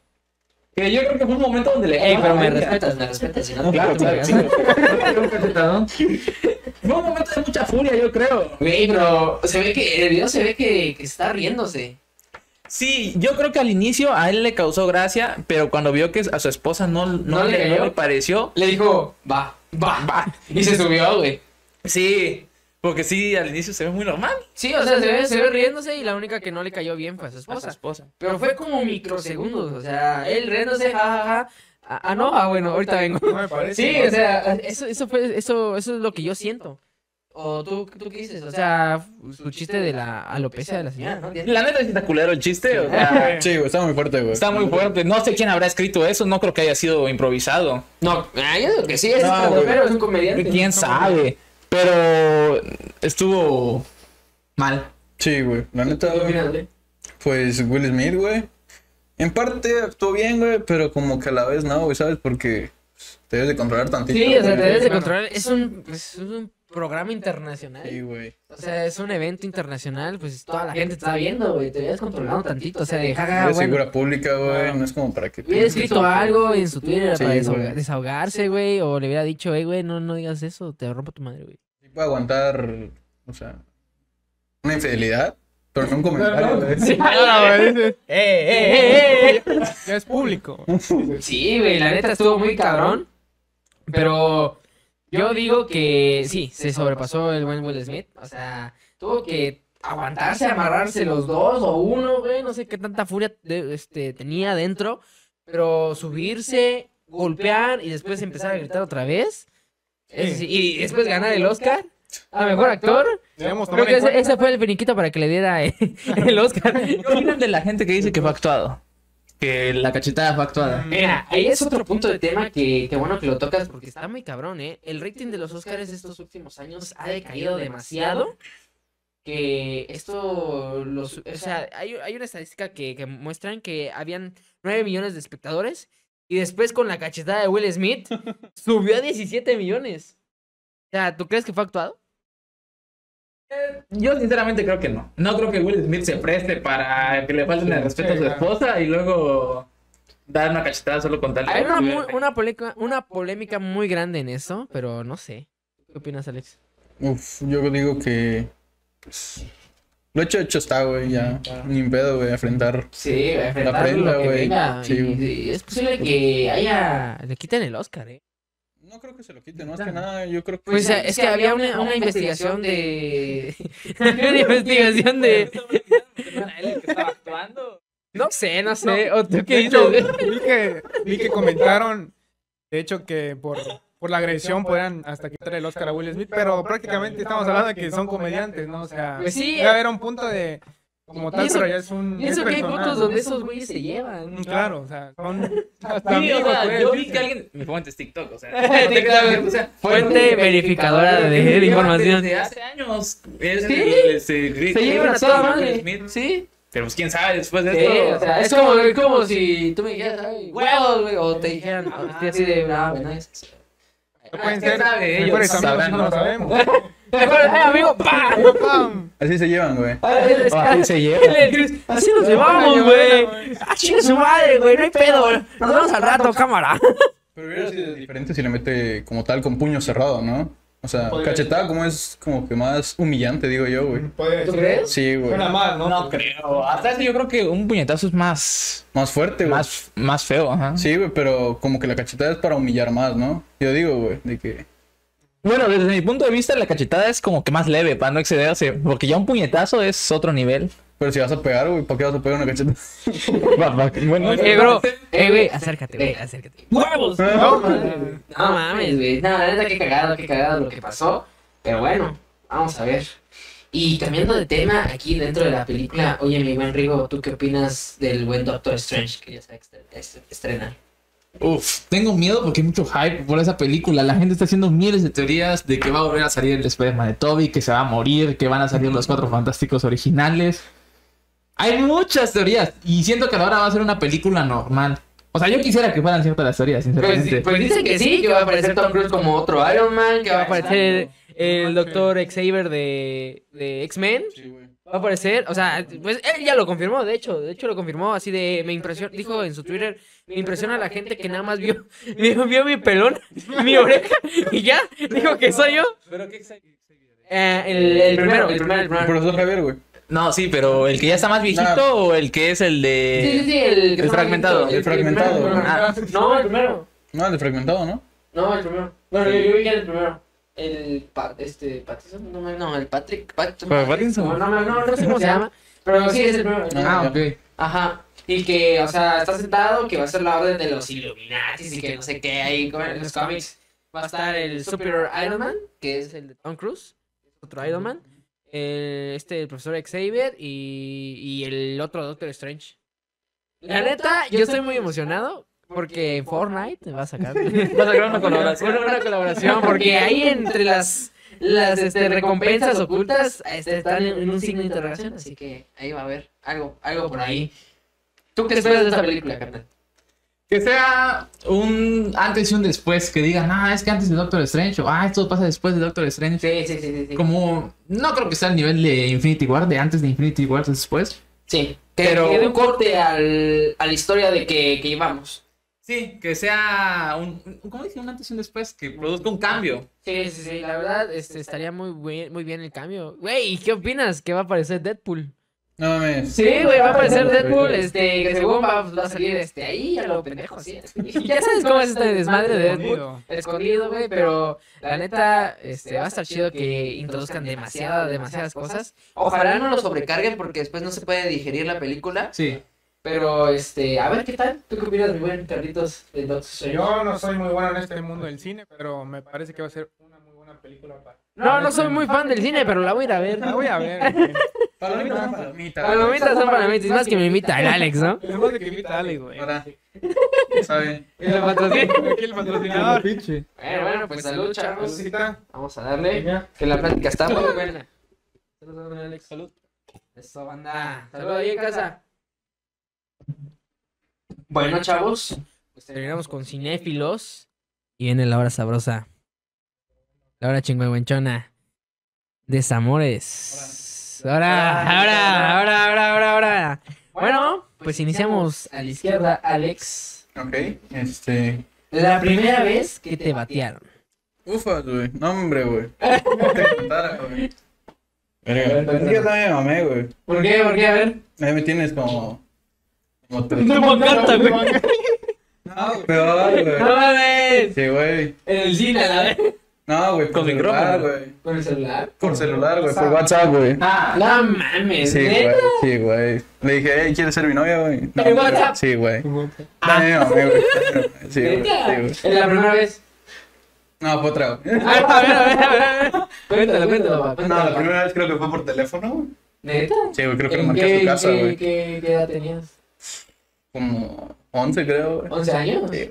Que yo creo que fue un momento donde le. Ey, pero me respetas, me respetas. Si no, Claro, te claro, sí. Fue un momento de mucha furia, yo creo. Güey, pero se ve que en el video se ve que, que está riéndose. Sí, yo creo que al inicio a él le causó gracia, pero cuando vio que a su esposa no, no, ¿No le le, le pareció. Le dijo, va, va, va. Y se subió, güey. Sí, porque sí, al inicio se ve muy normal. Sí, o sea, se ve, se ve riéndose y la única que no le cayó bien fue a su A su esposa. esposa. Pero fue como microsegundos, o sea, él riéndose, jajaja. Ah, ah, no, ah, bueno, ahorita vengo. No me parece. Sí, o sea, eso, eso fue, eso, eso es lo que yo siento. O tú, tú qué dices, o sea, su chiste de la alopecia de la señora, ¿no? La neta sí está culero el chiste, o sea, Sí, güey, está muy fuerte, güey. está muy fuerte. No sé quién habrá escrito eso, no creo que haya sido improvisado. No, ah, yo digo que sí, es No, un güey. pero es un comediante. ¿Quién sabe? Pero estuvo mal. Sí, güey. La neta. Pues Will Smith, güey. En parte actuó bien, güey, pero como que a la vez no, güey, ¿sabes? Porque pues, te debes de controlar tantito. Sí, o sea, te güey. debes de controlar. Es un, es un programa internacional. Sí, güey. O sea, es un evento internacional, pues toda la gente te está viendo, güey. Te habías controlado tantito. O sea, de jaja, bueno. figura pública, güey. No es como para que. Hubiera escrito algo en su Twitter Sí, para güey. desahoga- desahogarse, güey. O le hubiera dicho, hey, güey, no, no digas eso, te rompo tu madre, güey. Sí puede aguantar, o sea, una infidelidad, pero no un comentario. Claro, güey, ¡Eh, eh, eh, ya es público. Sí, güey, la neta estuvo muy cabrón. Pero yo digo que sí, se sobrepasó el buen Will Smith. O sea, tuvo que aguantarse, amarrarse los dos o uno, güey, no sé qué tanta furia de- este, tenía dentro, pero subirse, golpear y después empezar a gritar otra vez. Sí, y después ganar el Oscar a mejor actor. Creo que ese, fue el finiquito para que le diera eh, el Oscar. ¿Qué opinan de la gente que dice que fue actuado? Que la cachetada fue actuada. Mira, ahí es otro punto de tema que, que bueno que lo tocas porque está muy cabrón, ¿eh? El rating de los Oscars estos últimos años ha decaído demasiado. Que esto, los, o sea, hay, hay una estadística que, que muestran que habían 9 millones de espectadores y después con la cachetada de Will Smith subió a 17 millones. O sea, ¿tú crees que fue actuado? Yo sinceramente creo que no. No creo que Will Smith se preste para que le falten el respeto a su esposa y luego dar una cachetada solo con tal de- Hay una, mu- una, polémica, una polémica muy grande en eso, pero no sé. ¿Qué opinas, Alex? Uf, yo digo que. lo hecho, hecho está, güey. Ya. Ni en pedo, güey, enfrentar. Sí, enfrentar prenda, lo que güey. Sí, y, es posible que haya. Le quiten el Oscar, ¿eh? No creo que se lo quiten, más que nada, yo creo que. Pues es que había una, una investigación de. una investigación de. él que estaba actuando. No sé, no sé. ¿O tú qué dices? vi que, vi que comentaron, de hecho, que por, por la agresión podrían hasta quitar el Oscar a Will Smith, pero prácticamente estamos hablando de que son comediantes, ¿no? O sea, Pues sí. debe haber un punto de como tal, eso- pero ya es un. Y es eso que hay personal, fotos donde esos güeyes se llevan. Claro, o sea, son hasta Sí, o amigos, sea, pues. yo vi que alguien. Mi fuente es TikTok, o sea. TikTok. o sea, Fuente verificadora de, de información. Desde hace años. Es, Sí. se, Se llevan a toda madre. Smith. Sí. Pero pues quién sabe después de Sí, esto. o sea, es como, es como si tú me dijeras, ay, huevos, güey, o te dijeran, o así de, no, güey, no es. No pueden ¿Quién ser sabe? Ellos no lo ¿no? sabemos. Mejor, eh, amigo, pa. ¡Pam! Así se llevan, güey. Así se lleva. Así nos llevamos, güey. Ah, chingue su madre, güey, no hay pedo. Nos vemos al rato, cámara. Pero hubiera sido diferente si le mete como tal con puño cerrado, ¿no? O sea, cachetada como es como que más humillante, digo yo, güey. ¿Tú crees? Sí, güey. Suena mal, ¿no? No creo. Hasta eso yo creo que un puñetazo es más. Más fuerte, güey. Más, más feo, ajá. Sí, güey, pero como que la cachetada es para humillar más, ¿no? Yo digo, güey, de que... Bueno, desde mi punto de vista, la cachetada es como que más leve para no excederse. Porque ya un puñetazo es otro nivel. Pero si vas a pegar, güey, ¿para qué vas a pegar una cachetada? bueno, Eh, bro, eh, güey, acércate, güey, acércate. ¡Huevos! No, no mames, güey. No, la neta, qué cagado, qué cagado lo que pasó. Pero bueno, vamos a ver. Y cambiando de tema, aquí dentro de la película, oye, mi buen Rigo, ¿tú qué opinas del buen Doctor Strange que ya se va a estre- est- estrenar? Uf, tengo miedo porque hay mucho hype por esa película. La gente está haciendo miles de teorías de que va a volver a salir el Spider-Man de Toby, que se va a morir, que van a salir los cuatro fantásticos originales. Hay muchas teorías y siento que ahora va a ser una película normal. O sea, yo quisiera que fueran ciertas las teorías, Pues, sinceramente. pues dicen que sí, que va a aparecer Tom Cruise como otro Iron Man, que va a aparecer el Doctor Xavier de, de X-Men. Sí, güey. Va a aparecer, o sea, pues él ya lo confirmó, de hecho, de hecho lo confirmó así de, me impresiona, dijo en su Twitter, me impresiona la gente que nada más vio, vio, vio mi pelón, mi oreja, y ya, dijo que soy yo. Eh, el, el primero, el primero, el El primero. profesor Javier, güey. No, sí, pero el que ya está más viejito Nah. o el que es el Sí, sí, de. sí, el, que el fragmentado, el- el fragmentado. primero, el primero. Ah. No, el primero, No, el de fragmentado, ¿no? no, el primero. Bueno, yo, yo vi que era el primero. El, pa, este, Pattinson, no, me- no, el Patrick, Pat- ¿Pero Pattinson? No, no, no, no sé cómo se llama, pero sí es el primero. Ah, ok. Ajá. Y que, o sea, está sentado que va a ser la orden de los Illuminati y que no sé qué ahí en los cómics. Va a estar el Super Iron Man, que es el de Tom Cruise, otro Iron Man. el- este, el profesor Xavier y, y el otro Doctor Strange. La neta, yo estoy muy emocionado porque Fortnite va a sacar, Va a sacar una colaboración. una, una colaboración porque ahí entre las las este, recompensas ocultas este, están en, en un signo de interrogación, así que ahí va a haber algo, algo por ahí. ¿Tú qué esperas de esta película, carnal? Que sea un antes y un después, que digan, ah, es que antes de Doctor Strange, o ah, esto pasa después de Doctor Strange. Sí, sí, sí, sí. sí. Como, no creo que sea el nivel de Infinity War, de antes de Infinity War después. Sí, que, Pero- que dé un corte al, a la historia de que, que llevamos. Sí, que sea un. ¿Cómo dice? Un antes y un después, que produzca un cambio. Sí, sí, sí, la verdad este, estaría muy, buen- muy bien el cambio. Güey, ¿y qué opinas? Que va a aparecer Deadpool. No mames. Sí, güey, va a aparecer Deadpool, este, que según va, va a salir, este, ahí a lo pendejo, así. Ya sabes cómo es este desmadre de Deadpool. Escondido. Escondido, güey, pero la neta, este, va a estar chido que introduzcan demasiadas, demasiadas cosas. Ojalá no lo sobrecarguen porque después no se puede digerir la película. Sí. Pero, este, a ver qué tal. ¿Tú qué opinas, mi buen Carlitos de Doctor Strange? Yo no soy muy bueno en este mundo del cine, pero me parece que va a ser una muy buena película para... No, no soy muy fan del cine, pero la voy a ir a ver. La voy a ver. Palomitas, palomitas. Palomitas son palomitas, y más que me invita el Alex, ¿no? Además de que invita a Alex, güey. Ahora. ¿Sabe? Y lo patrocina. Aquí el patrocinador. Bueno, bueno, pues salud, chavos. Vamos a darle, que la plática está muy buena. Salud, Alex. Salud. Eso, banda. Salud ahí en casa. Bueno, chavos, pues terminamos con cinéfilos. Y viene la hora sabrosa. La hora chingüengüenchona. Desamores. Ahora, ahora, ahora, ahora, ahora, ahora. Bueno, pues iniciamos a la izquierda, Alex. Ok, este. La primera vez que te batearon. Ufas, güey. No, hombre, güey. No te contara, güey. Verga. Yo también me mamé, güey. ¿Por qué? ¿Por qué? A ver. Ahí me tienes como. Como tres. me encanta, güey. No, peor, güey. No mames. Sí, güey. En el cine, la vez. No, güey, por Con celular, micrófono. güey. ¿Con el celular? Por celular, güey, por WhatsApp, güey. Ah, no mames. Sí, güey, sí, güey. Le dije, hey, ¿quieres ser mi novia, güey? No, ¿En güey. WhatsApp? Sí, güey. Ah. ¿En la primera vez? No, fue otra, güey. Ah, a ver, a ver, a ver, a ver. Cuéntalo, cuéntalo, papá. No, la primera vez creo que fue por teléfono, güey. ¿Neta? Sí, güey, creo que lo ¿En marqué a su casa, güey. qué edad tenías? Como 11, creo, güey. ¿11 años? Sí, güey.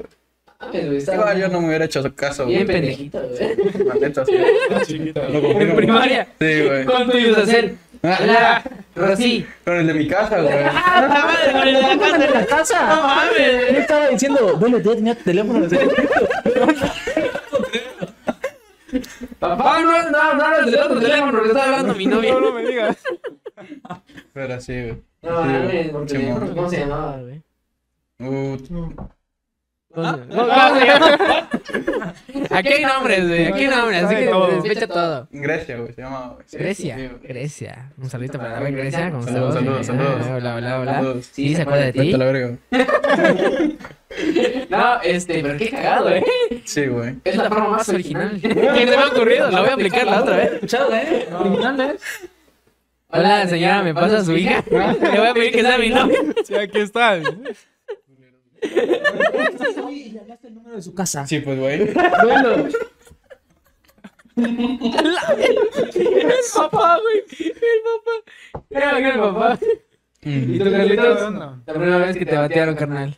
Güey, estaba Igual yo no me hubiera hecho caso, güey. bien pendejito, güey. La neta, sí. Lo. En primaria. Sí, güey. ¿Cuánto ibas a hacer? La Rosy. Con el de mi casa, güey. ¡Ah, la madre! ¡Con el de la casa en la casa! ¡No mames! Yo estaba diciendo, bueno, ya tenía teléfono. Papá, no, no, no hablas del otro teléfono, porque está hablando mi novia. No, no me digas. Pero sí, güey. No, teléfono, güey. ¿cómo se llamaba, güey? Uh, ¿Cómo se- ¿Cómo se llama? Aquí hay nombres, güey, aquí hay nombres, así que despecha todo. Grecia, güey, se llama, güey. Sí, Grecia, sí, güey. Grecia. Un saludito para la Grecia, ¿cómo Saludos, estamos? saludos, Ah, saludos. Hola, hola, hola. Saludos. Sí, se acuerda de Vete ti. a la verga, güey. No, este, pero qué cagado, eh. Sí, güey. Es la forma más original que se me ha ocurrido. La voy a aplicar la otra vez. Escuchado, ¿eh? Originales. Hola, señora, ¿me pasa su hija? Le voy a pedir que sea mi novia. Sí, aquí está. Oye, le hablaste el número de su casa. Sí, pues, güey. Bueno. El papá, güey. El papá. Era el papá. ¿Y tú, Carlitos? No. La primera vez que te batearon, carnal.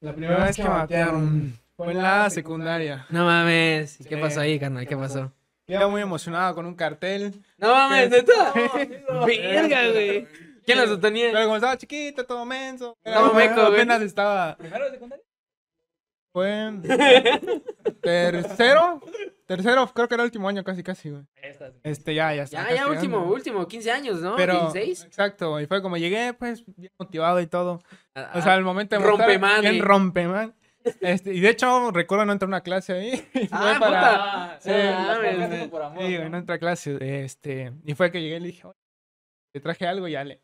La primera vez que me batearon fue en la secundaria. No mames. ¿Qué pasó ahí, carnal? ¿Qué pasó? Quedé muy emocionado con un cartel. No mames, neta. Verga, güey. ¿Quién lo sostenía? Pero como estaba chiquito, todo menso. Todo meco, güey. Apenas estaba. ¿Primero de secundaria? Fue. Tercero. Tercero, creo que era el último año, casi, casi, güey. Este, ya, ya está. Ya, ya, último, último. 15 años, ¿no? Pero, 16. exacto, y fue como llegué, pues, bien motivado y todo. Ah, O sea, al momento de Rompe madre. Bien rompe, man. Este, y de hecho, recuerdo no entrar a una clase ahí. y fue Ah, para... puta. Sí, por amor, Sí, ¿no? no entré a clase. Este, y fue que llegué y le dije, oye, te traje algo y ya le.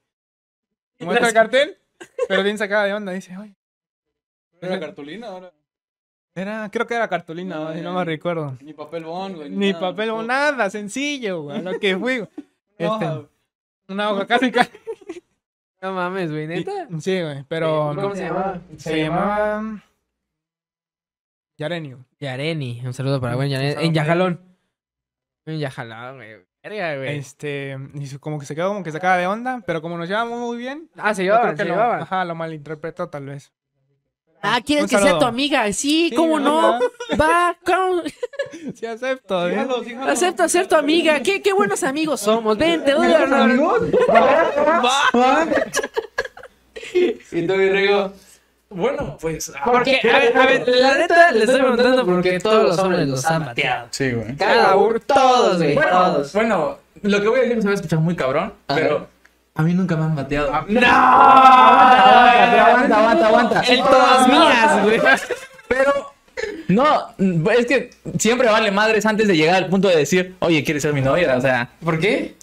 Me muestra el cartel, pero bien sacada de onda. Dice, oye. ¿Era cartulina ahora? Era, creo que era cartulina, güey, no me recuerdo. Ni papel bond, güey. Ni nada, papel todo. nada, sencillo, güey, lo que fui. güey. Una Este, hoja, güey. una hoja casi, casi. No mames, güey, neta. Sí, güey, pero. ¿Cómo se llamaba? Se llamaba. Yarenio. Yareni. Un saludo para Yareni. Saludo En Yajalón. En Yajalón, güey. Verga, güey. Este, y como que se quedó como que sacada de onda, pero como nos llevamos muy bien, Ah, se llevaban, se lo, llevaban. ajá, lo malinterpretó tal vez. Ah, ¿quieres Un que sea tu amiga? Sí, Sí, ¿cómo no? Va, ¿cómo? Sí acepto, ¿eh? Acepta ser tu amiga. ¿Qué, qué buenos amigos somos. Ven, te doy la mano. ¿Y tú, Rigo? Bueno, pues. ah, Porque, a ver, a ver, la neta le estoy preguntando porque todos los hombres los han bateado. Sí, güey. Cada uno, todos, güey, Bueno, todos. bueno, lo que voy a decir se va a escuchar muy cabrón, pero a mí nunca me han bateado. ¡No! Aguanta, aguanta, aguanta. En todas mías, güey. Pero no, es que siempre vale madres antes de llegar al punto de decir, oye, ¿quieres ser mi novia? O sea, ¿Por qué?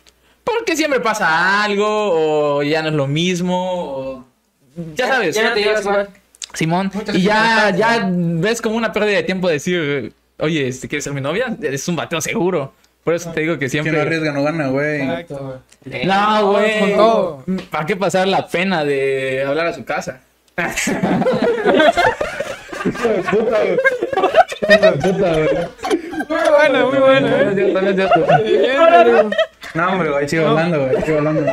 Porque siempre pasa algo, o ya no es lo mismo, o... Ya sabes. Ya no te llevas igual. Simón. Y ya, ya ves como una pérdida de tiempo decir, oye, si quieres ser mi novia, eres un bateo seguro. Por eso te digo que Que no siempre... arriesga, no gana, güey. Exacto, güey. No, güey. Todo. ¿Para qué pasar la pena de hablar a su casa? Muy bueno, muy bueno, No ¿eh? es cierto, no es cierto. No, hombre, güey, sigo hablando, güey, sigo hablando.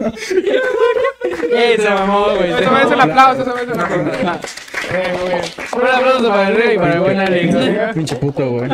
¿Ah? Eh, se mamó, güey. se Eso es un aplauso, eso es un aplauso. Eh, muy bien. Un aplauso para el rey y para el buen Alex. Pinche puto, güey.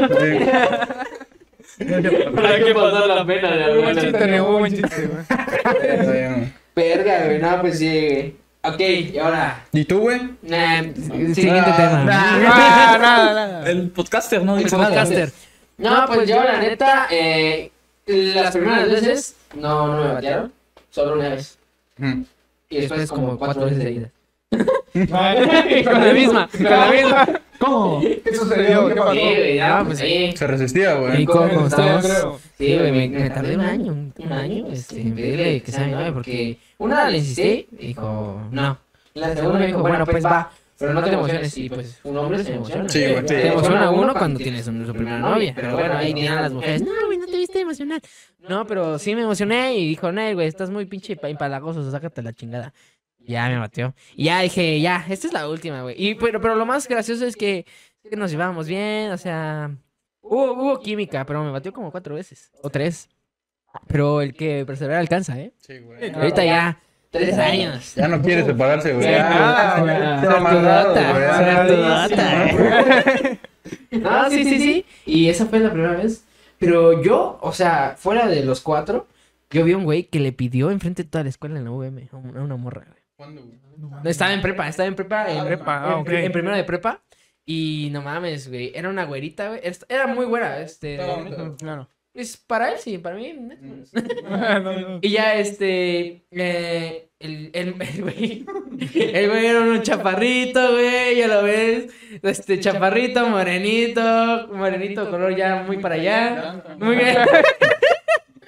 ¿Para qué pasar la pena de Muy buen chiste, muy buen chiste, güey. Verga, güey, no, pues sí, güey. Ok, y ahora. ¿Y tú, güey? Nah, Siguiente tema. Ah, nada, nada. El podcaster no El nada. podcaster. No, pues yo, la neta, eh, las primeras veces no, no me batearon. Solo una vez. Mm. Y después como cuatro veces seguidas. Con la misma, con la misma. ¿Cómo? ¿Qué sucedió? ¿Qué pasó? Sí, güey, no, pues pues sí. Se resistía, ¿Y güey. cómo Estaba, estamos? Sí, güey, me, me tardé un año, un, un año, este, en pedirle que sea mi novia, porque una le insistí y dijo, no. La segunda me dijo, bueno, pues va, pero no te emociones. Y pues un hombre se emociona. Sí, güey. Te emociona uno cuando tienes un- su primera novia. Pero bueno, ahí tienen las mujeres. No, güey, no te viste emocionar. No, pero sí me emocioné y dijo, no, güey, estás muy pinche pa- empalagoso, sácate la chingada. Ya me batió. Y ya dije, ya, esta es la última, güey. Y pero, pero lo más gracioso es que, que nos llevábamos bien, o sea, hubo, hubo química, pero me batió como cuatro veces. O tres. Pero el que persevera alcanza, ¿eh? Sí, güey. Ahorita ya, tres años. Ya no quiere separarse, güey. No, sí, sí, sí. Y esa fue la primera vez. Pero yo, o sea, fuera de los cuatro, Yo vi a un güey que le pidió enfrente de toda la escuela en la UM a un- a una morra, güey. ¿Cuándo? No, estaba en prepa, estaba en prepa. En, prepa, ah, en- primero de prepa. Y no mames, güey. Era una güerita, güey. Era- muy buena, este. Claro. Pues para él sí, para mí. no. No, no. Y ya, este. eh, el, el, el güey. El güey era un chaparrito, güey. Ya lo ves. Este, chaparrito, morenito. Morenito, color ya muy para allá. Muy bien.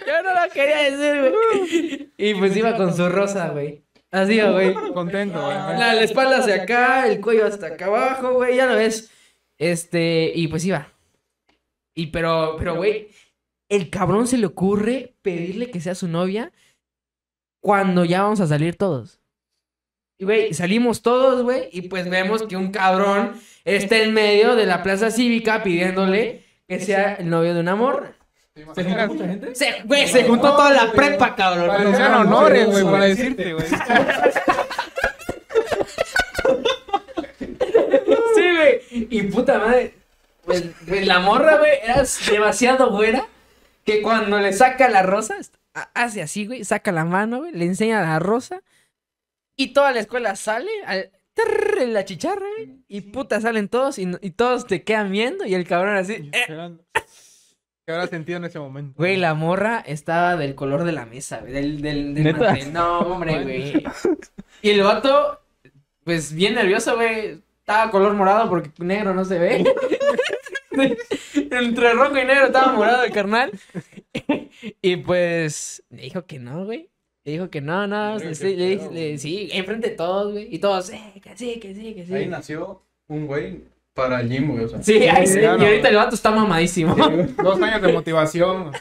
Yo no lo quería decir, güey. Y pues iba con su rosa, güey. Así, güey. Contento, güey. La, la espalda hacia acá, el cuello hasta acá abajo, güey, ya lo ves. Este, y pues iba. Y pero, pero, güey, el cabrón se le ocurre pedirle que sea su novia cuando ya vamos a salir todos. Y, güey, salimos todos, güey, y pues vemos que un cabrón está en medio de la plaza cívica pidiéndole que sea el novio de una morra. Se, güey, se juntó toda la prepa, cabrón. Parecían honores, güey, para decirte, güey. Sí, güey. Y puta madre. Pues, pues, la morra, güey, era demasiado güera que cuando le saca la rosa, ha- hace así, güey, saca la mano, güey, le enseña la rosa y toda la escuela sale al, en la chicharra, güey, y puta salen todos y, todos te quedan viendo y el cabrón así. eh. ¿Qué habrás sentido en ese momento? Güey, la morra estaba del color de la mesa, güey, del, del, del ¿Neta? mantel. No, hombre, güey. Y el vato, pues bien nervioso, güey. Estaba color morado porque negro no se ve. Entre rojo y negro estaba morado el carnal. y pues le dijo que no, güey. Le dijo que no, no. Sí, qué le, pedo, le- sí, enfrente de todos, güey. Y todos, eh, que sí, que sí, que sí. Ahí nació un güey para el gym, güey. O sea. Sí, ahí sí. Y ahorita el vato está mamadísimo. Dos años de motivación.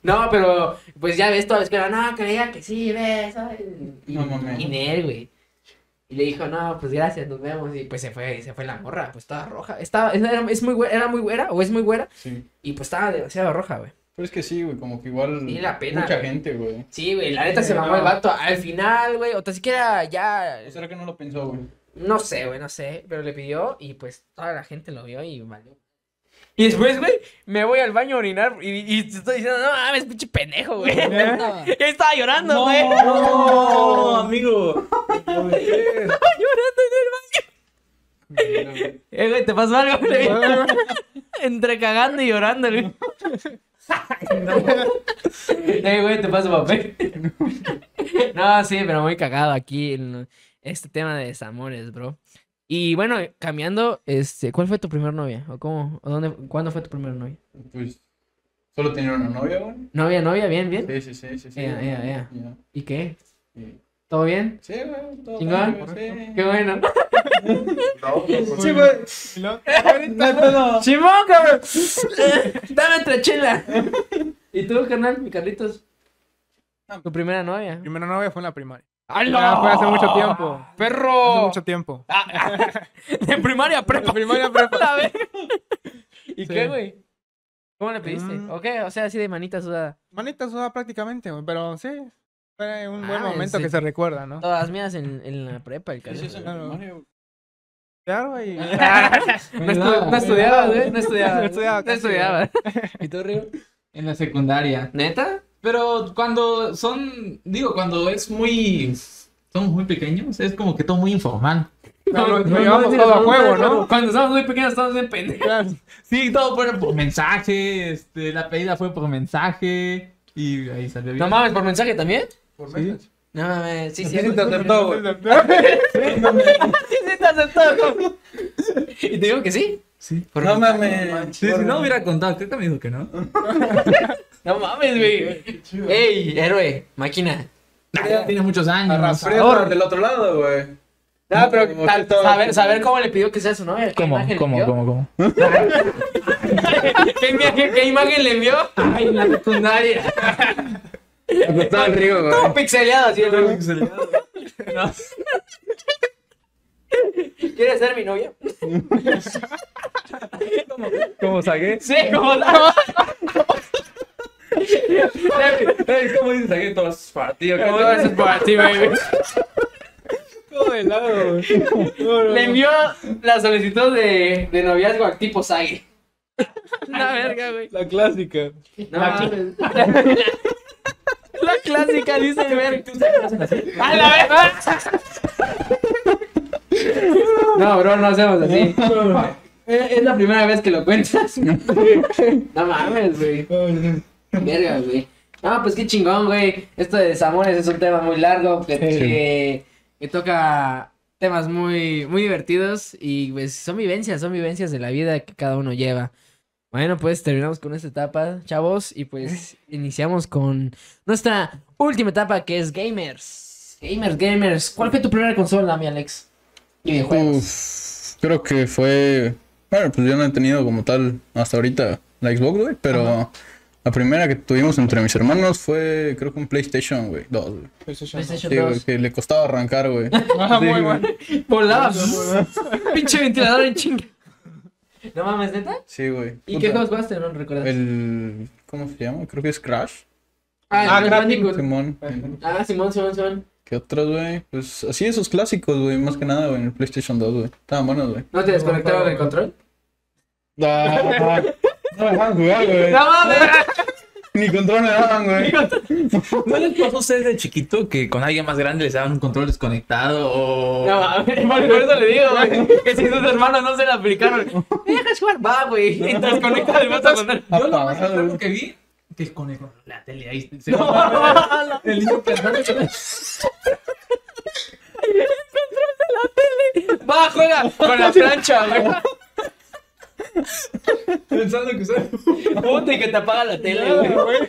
No, pero pues ya ves toda la escuela, no, creía que sí, ves. Y, No mames. y Nel, güey. Y le dijo, no, pues gracias, nos vemos. Y pues se fue, se fue la morra, pues estaba roja. Estaba, era, es muy güera, era muy güera, o es muy güera, Sí. y pues estaba demasiado roja, güey. Pero es que sí, güey, como que igual. Sí, la pena, Mucha güey. gente, güey. Sí, güey, la neta se mamó el vato. Al final, güey, o tan siquiera ya. ¿O será que no lo pensó, güey? No sé, güey, no sé. Pero le pidió y pues toda la gente lo vio y valió. Y después, güey, me voy al baño a orinar y, y te estoy diciendo, no mames, pinche pendejo, güey. estaba llorando, güey. No, amigo. llorando en el baño. Eh, güey, ¿te pasó algo, güey? Entre cagando y llorando, güey. Eh, güey, te paso papel. no, sí, pero muy cagado aquí en este tema de desamores, bro. Y bueno, cambiando, este, ¿cuál fue tu primer novia? ¿O cómo? ¿O dónde, cuándo fue tu primer novia? Pues. Solo tenía una novia, güey. Novia, novia, bien, bien. Sí, sí, sí, sí. sí Ea, güey. ea, ea. Ya. ¿Y qué? Sí. ¿Todo bien? Sí, güey. todo ¿Chingón? bien, güey, Qué bueno. Sí, güey. Y luego- No hay pedo. ¡Simón, cabrón! Dame otra chela. ¿Y tú, carnal, mi Carlitos? Tu primera novia. Primera novia fue en la primaria. ¡Ay, Ya fue hace mucho tiempo. Hace ¡Perro! mucho tiempo. De primaria a prepa. primaria prepa. A ver. ¿Y Sí. qué, güey? ¿Cómo le pediste? Mm. ¿O qué? O sea, así de manita sudada. Manita sudada prácticamente, güey, pero sí. Fue un buen Ah, momento sí. que se recuerda, ¿no? Todas mías en, en la prepa, el Sí, sí, sí, Claro. Claro, güey. No, estu- no estudiaba, güey. No estudiaba. No estudiaba No estudiaba. ¿Y tú, Río? En la secundaria. ¿Neta? Pero cuando son, digo, cuando es muy, somos muy pequeños, es como que todo muy informal. Lo llevamos todo a juego, ¿no? Cuando somos muy pequeños estamos bien pendejos. Sí, todo fue por mensaje, este, la pedida fue por mensaje y ahí salió bien. No mames, ¿por mensaje también? Por Sí. meses. No mames, sí, sí. Sí, te aceptó, güey. Sí, sí, te aceptó. ¿Y te digo que sí? Sí. No mames. Sí, si no hubiera contado, creo que me dijo que no. No mames, güey. Ey, héroe, máquina. Ya tiene muchos años. Aprieta del otro lado, güey. No, pero tal- todo- saber, saber cómo le pidió que sea su novia. ¿Qué ¿Cómo? ¿Cómo? ¿Cómo? ¿Cómo? ¿Qué, imagen, ¿Qué imagen le envió? Ay, en la secundaria. Todo el río, güey. Todo pixeleado así. ¿no? ¿Quieres ser mi novia? ¿Cómo saqué? Sí, como ¿Cómo dices saqué todos partidos? ¿Cómo Todo eso es dices? para ti, baby. Todo de lado. Le envió la solicitud de, de noviazgo al tipo Sage. Una verga, güey. La clásica. No mames. La clásica dice ver. ¡A la verga! No, bro, no hacemos así. Es es la primera vez que lo cuentas. No mames, güey. Verga, güey. No, pues qué chingón, güey. Esto de desamores es un tema muy largo que, que, que toca temas muy, muy divertidos y pues son vivencias, son vivencias de la vida que cada uno lleva. Bueno, pues terminamos con esta etapa, chavos, y pues iniciamos con nuestra última etapa que es gamers. Gamers, gamers. ¿Cuál fue tu primera consola, mi Alex? Videojuegos. Uf, creo que fue. Bueno, pues yo no he tenido como tal hasta ahorita la Xbox, güey, pero la primera que tuvimos entre mis hermanos fue, creo que un PlayStation, güey, 2, güey. PlayStation Sí, güey, 2. que le costaba arrancar, güey. Ah, Sí, muy güey. bueno. Volaba. Pinche ventilador en chinga. No mames, neta. Sí, güey. ¿Y Puta, qué juegos jugaste? No recuerdas. El. ¿Cómo se llama? Creo que es Crash. Ah, Ah, Crash Crash Bandicoot. Simón. Ah, Simón, Simón, Simón. ¿Qué otros, güey? Pues así esos clásicos, güey, más que nada, güey, en el PlayStation 2, güey. Estaban buenos, güey. ¿No te desconectaron del control? No, no dejaban jugar, güey. ¡No mames! Ni control me daban, güey. ¿No les pasó a ustedes de chiquito que con alguien más grande les daban un control desconectado o...? No mames, por eso le digo, güey, que si sus hermanos no se la aplicaron. ¿Me dejas jugar? Va, güey. Y y vas a poner. Yo lo más güey. que vi, que es con el- la tele ahí. Se No, el niño pensando que... Va, juega con la plancha, güey. Pensando que soy... Puta, y que te apaga la tele, güey.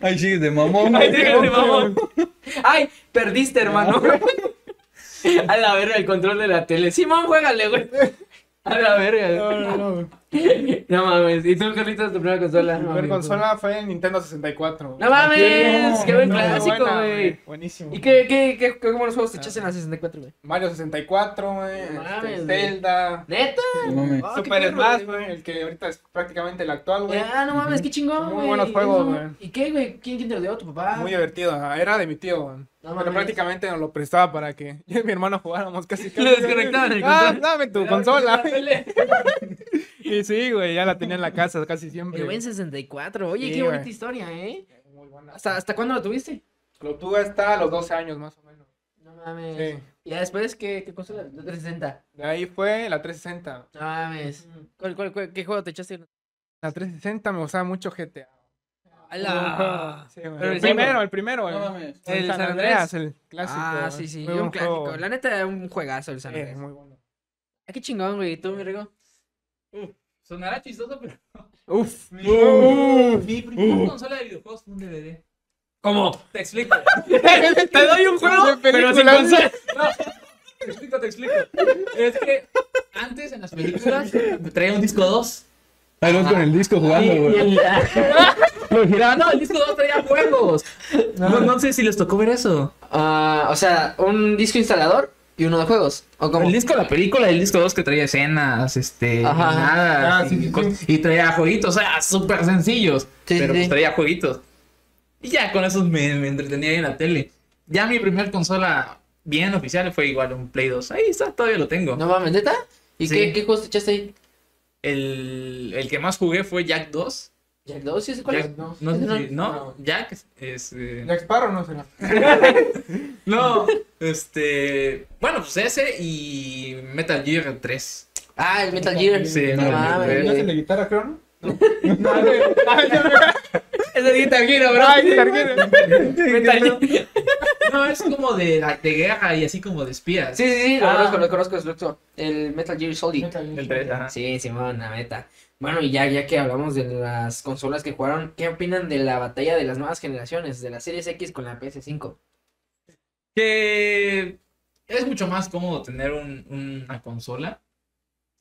Ahí sigues de mamón, Ay, güey. dígale, mamón. Ay, perdiste, hermano. A la verga el control de la tele. Simón, juégale, güey. A la verga. No, güey. no, no. No mames. ¿Y tú, Carlitos, tu primera consola? Mi No primera consola fue el Nintendo 64. No mames, qué buen clásico, güey. Buenísimo. ¿Y qué, qué, qué, qué buenos juegos te echaste en la 64, güey? Mario 64, güey. No este. Zelda. ¿Neta? Ah, Super Smash, güey. El que ahorita es prácticamente el actual, güey. Ah, no mames, qué chingón, Muy buenos juegos, güey. ¿Y qué, güey? ¿Quién, quién te lo dio? ¿Tu papá? Muy divertido. ajá. Era de mi tío, güey. No Pero prácticamente nos lo prestaba para que yo y mi hermano jugáramos casi. casi. Le desconectaban el Ah, dame tu consola. Y sí, güey, ya la tenía en la casa casi siempre. El buen 64. Oye, Sí, qué bonita güey. historia, ¿eh? Muy buena. ¿Hasta, ¿Hasta cuándo lo tuviste? Lo tuve hasta los 12 años más o menos. No mames. Sí. ¿Y ya después qué, qué consola? La 360. De ahí fue la 360. No mames. ¿Cuál, cuál, cuál- qué juego te echaste? La 360 me gustaba mucho GTA. ¡Hala! Sí, güey. Pero el el primero, el primero, güey. No mames. El El San San Andreas, el clásico. Ah, sí, sí. Un clásico. juego. La neta, un juegazo el San Sí, Andreas. muy bueno. Ah, qué chingón, güey. ¿Tú, mi rico? Sonará chistoso, pero. Uf. Mi primera consola de videojuegos fue un DVD. ¿Cómo? Te explico. Te doy un juego, De pero sin consola. Te explico, te explico. Es que antes en las películas me traía un disco 2. Ahí vas con el disco jugando, güey. Lo giraba, no, el disco 2 traía juegos. No, no sé si les tocó ver eso. Ah, o sea, un disco instalador y uno de juegos. ¿O cómo? El disco de la película y el disco 2 que traía escenas, este, Ajá. nada, Ah, sí, sí, y, traía jueguitos, o sea, súper sencillos, Sí, pero sí, pues traía jueguitos. Y ya con eso me, me entretenía ahí en la tele. Ya mi primer consola bien oficial fue igual un Play 2. Ahí está, todavía lo tengo. No mames, ¿neta? ¿Y Sí. qué, qué juegos te echaste ahí? El, el que más jugué fue Jack 2. ¿Jack 2? ¿Sí ese cuál es? Jack- no. no, sé Ese si- no, Jack es... es, eh, Jack Sparrow no será. no, este... Bueno, pues ese y Metal Gear 3. Ah, el Metal Gear. Sí, no mames, ¿No es el de guitarra, creo, no? Es el Guitar Hero, bro. Ay, Guitar Hero. Metal Gear. No, es como de, de guerra y así como de espías. Sí, sí, sí, lo Ah. conozco, lo conozco, es El Metal Gear Solid. El 3, ajá. Sí, Simón, la meta. Bueno, y ya, ya que hablamos de las consolas que jugaron, ¿qué opinan de la batalla de las nuevas generaciones, de la Series X con la PS5? Que es mucho más cómodo tener un- una consola.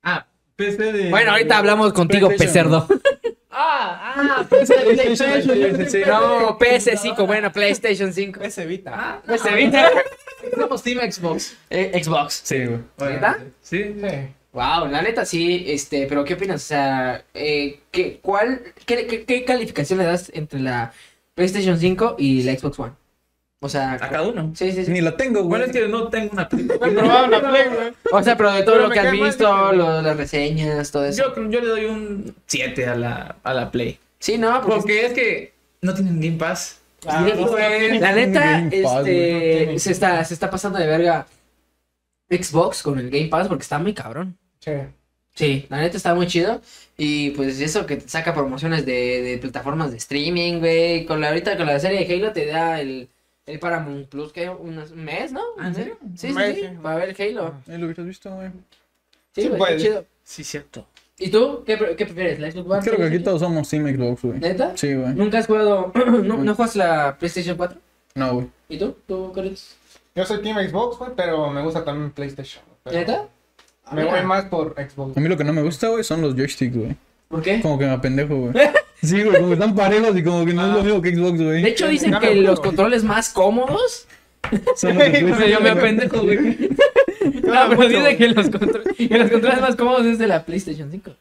Ah, PC de... Bueno, ahorita hablamos contigo. Pecerdo. Ah, ah, PC de PlayStation. No, PS5, bueno, PlayStation 5. Ese Vita. Ah, ¿Se Vita? somos Team Xbox. Eh, Xbox. Sí, güey. ¿Neta? Sí. Sí. Wow, la neta sí, este, pero ¿qué opinas? O sea, eh, ¿qué, cuál, qué, qué, qué calificación le das entre la PlayStation 5 y la Xbox One? O sea, A cada uno. sí, sí, sí. Ni la tengo, güey. Bueno, es que no tengo una probaron la Play, güey. O sea, pero de todo Pero lo que has visto, lo- las reseñas, todo eso. Yo, yo le doy un 7 a la, a la Play. Sí, no, porque, Porque es que no tienen Game Pass. Ah, Sí, no, güey, la neta, este, se está, se está pasando de verga Xbox con el Game Pass porque está muy cabrón. Sí. Sí, la neta está muy chido. Y pues eso que te saca promociones de, de plataformas de streaming, güey. Con la ahorita con la serie de Halo te da el, el Paramount Plus, que un mes, ¿no? ¿Ah, en serio? Sí, sí, mes, sí, sí. para ver Halo. Ahí lo hubieras visto, güey. Sí, Sí, qué chido. Sí, cierto. ¿Y tú? ¿Qué, qué prefieres? ¿La Xbox One? Creo que aquí todos somos Team Xbox, güey. ¿Neta? Sí, güey. ¿Nunca has jugado, no, no juegas la PlayStation 4? No, güey. ¿Y tú? ¿Tú, Carlitos? Yo soy Team Xbox, güey, pero me gusta también PlayStation. ¿Neta? Ah, Me voy más por Xbox. A mí lo que no me gusta, güey, son los joysticks, güey. ¿Por qué? Como que me apendejo, güey. Sí, güey, como que están parejos y como que no es lo mismo que Xbox, güey. De hecho, dicen que los controles más cómodos. Son los de PlayStation. Yo me apendejo, güey. No, pero dicen que los, controles, que los controles más cómodos es de la PlayStation 5.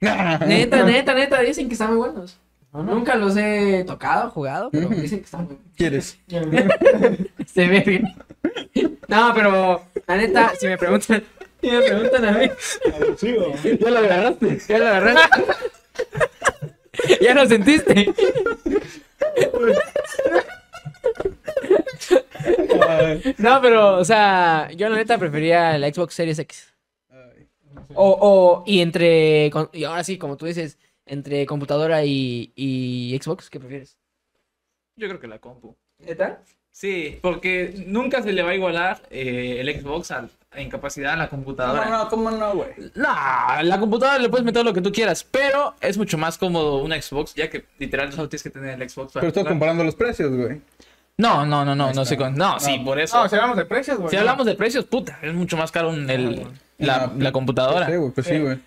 Neta, neta, neta, dicen que están muy buenos. Nunca los he tocado, jugado, pero dicen que están. ¿Quieres? Se ve bien. No, pero la neta, si me preguntan, si me preguntan a mí, Ya lo agarraste. ya lo agarraste. Ya lo sentiste. No, pero, o sea, yo la neta prefería la Xbox Series X. O, o, y entre, con- y ahora sí, como tú dices, entre computadora y, y Xbox, ¿qué prefieres? Yo creo que la compu. ¿Neta? Sí, porque nunca se le va a igualar eh, el Xbox al- en capacidad a la computadora. No, no, ¿cómo no, güey? No, la computadora le puedes meter lo que tú quieras, pero es mucho más cómodo una Xbox, ya que literal solo tienes que tener el Xbox. para Pero estoy jugar. comparando los precios, güey. No, no, no, no, no sé con. No, sí, por eso. No, si hablamos de precios, güey. si hablamos de precios, puta, es mucho más caro un- el- la, Ah, la computadora. Sí, güey, pues sí, güey.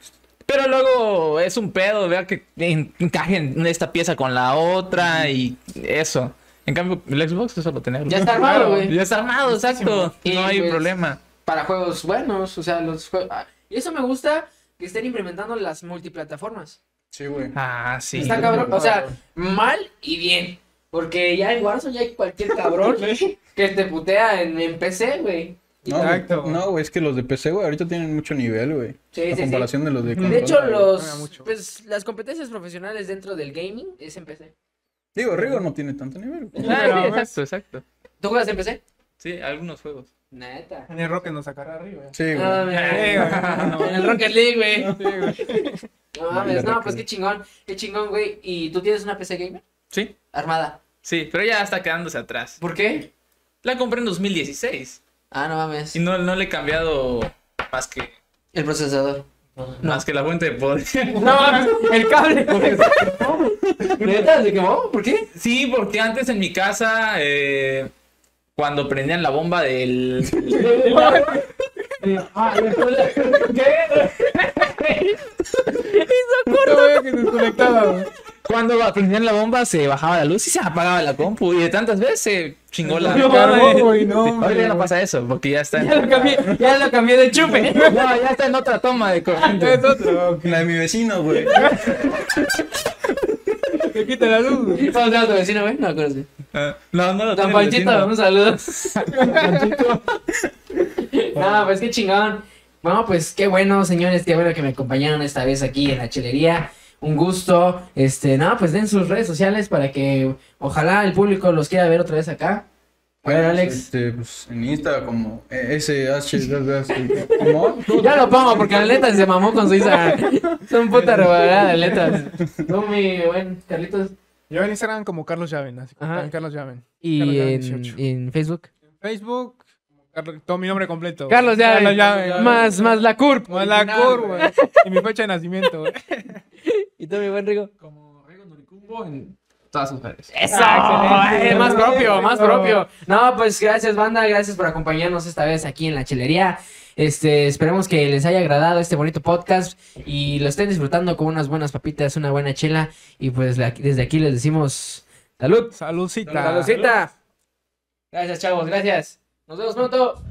Pero luego es un pedo ver que en- encajen esta pieza con la otra y eso. En cambio, el Xbox es solo tenerlo. Ya está armado, güey. Ya está armado, exacto. Y, no hay pues, problema. Para juegos buenos, o sea, los juegos... Y eso me gusta que estén implementando las multiplataformas. Sí, güey. Ah, sí. Está cabrón, o sea, mal y bien. Porque ya en Warzone ya hay cualquier cabrón que te putea en, en PC, güey. No, Exacto. güey. No, güey, es que los de PC, güey, ahorita tienen mucho nivel, güey. Sí, A sí, sí. comparación de los de De hecho, los, pues, las competencias profesionales dentro del gaming es en PC. Digo, Rigo no tiene tanto nivel. güey. Ah, sí, exacto, exacto. ¿Tú juegas en PC? Sí, algunos juegos. Neta. En el Rocket nos sacará arriba. Sí, güey. Ah, Sí, güey. en el Rocket League, güey. Sí, güey. No mames, no, pues qué chingón, qué chingón, güey. ¿Y tú tienes una PC gamer? Sí, Armada. sí, pero ya está quedándose atrás. ¿Por qué? La compré en 2016 Ah, no mames. y no, no le he cambiado más que El procesador. Más que la fuente de poder. No, el cable. ¿Neta? ¿Se quemó? ¿Por qué? Sí, porque antes en mi casa, eh, cuando prendían la bomba del. No veo que se desconectaba. Cuando prendían la bomba se bajaba la luz y se apagaba la compu. Y de tantas veces se chingó la. Cargó, güey, no, Ahora ya no pasa eso, porque ya está en... Ya lo cambié, ya lo cambié de chupe. No, ya está en otra toma de corriente. Es otro, La de mi vecino, güey. que quita la luz, güey. ¿Cómo se tu vecino, güey? No me acuerdo. sí. Ah, No, no lo Don Panchito, un saludo. No, pues qué chingón. Bueno, pues qué bueno, señores, qué bueno que me acompañaron esta vez aquí en la chelería. Un gusto. Este, no, pues den sus redes sociales para que ojalá el público los quiera ver otra vez acá. Bueno, Alex. Este, pues, en Insta como SH. ¿Cómo? Ya lo pongo porque la neta se mamó con su Isa. Son puta rebalada de letras. Tú, mi buen Carlitos. Yo en Instagram como Carlos Llaven, así como Carlos Llaven. Y Carlos Llaven en, 18. en Facebook. En Facebook, como todo mi nombre completo. Carlos ya. Carlos. Más, más la curp. Más la curva, güey. Y mi fecha de nacimiento, güey. ¿Y tú, mi buen Rigo? Como Rigo Noricumbo en todas sus redes. Eso, Ah, eh, más propio, más propio. No, pues gracias banda, gracias por acompañarnos esta vez aquí en la chelería. Este, esperemos que les haya agradado este bonito podcast y lo estén disfrutando con unas buenas papitas, una buena chela y pues la- desde aquí les decimos salud. Saludcita. Saludcita. Gracias, chavos, gracias. Nos vemos pronto.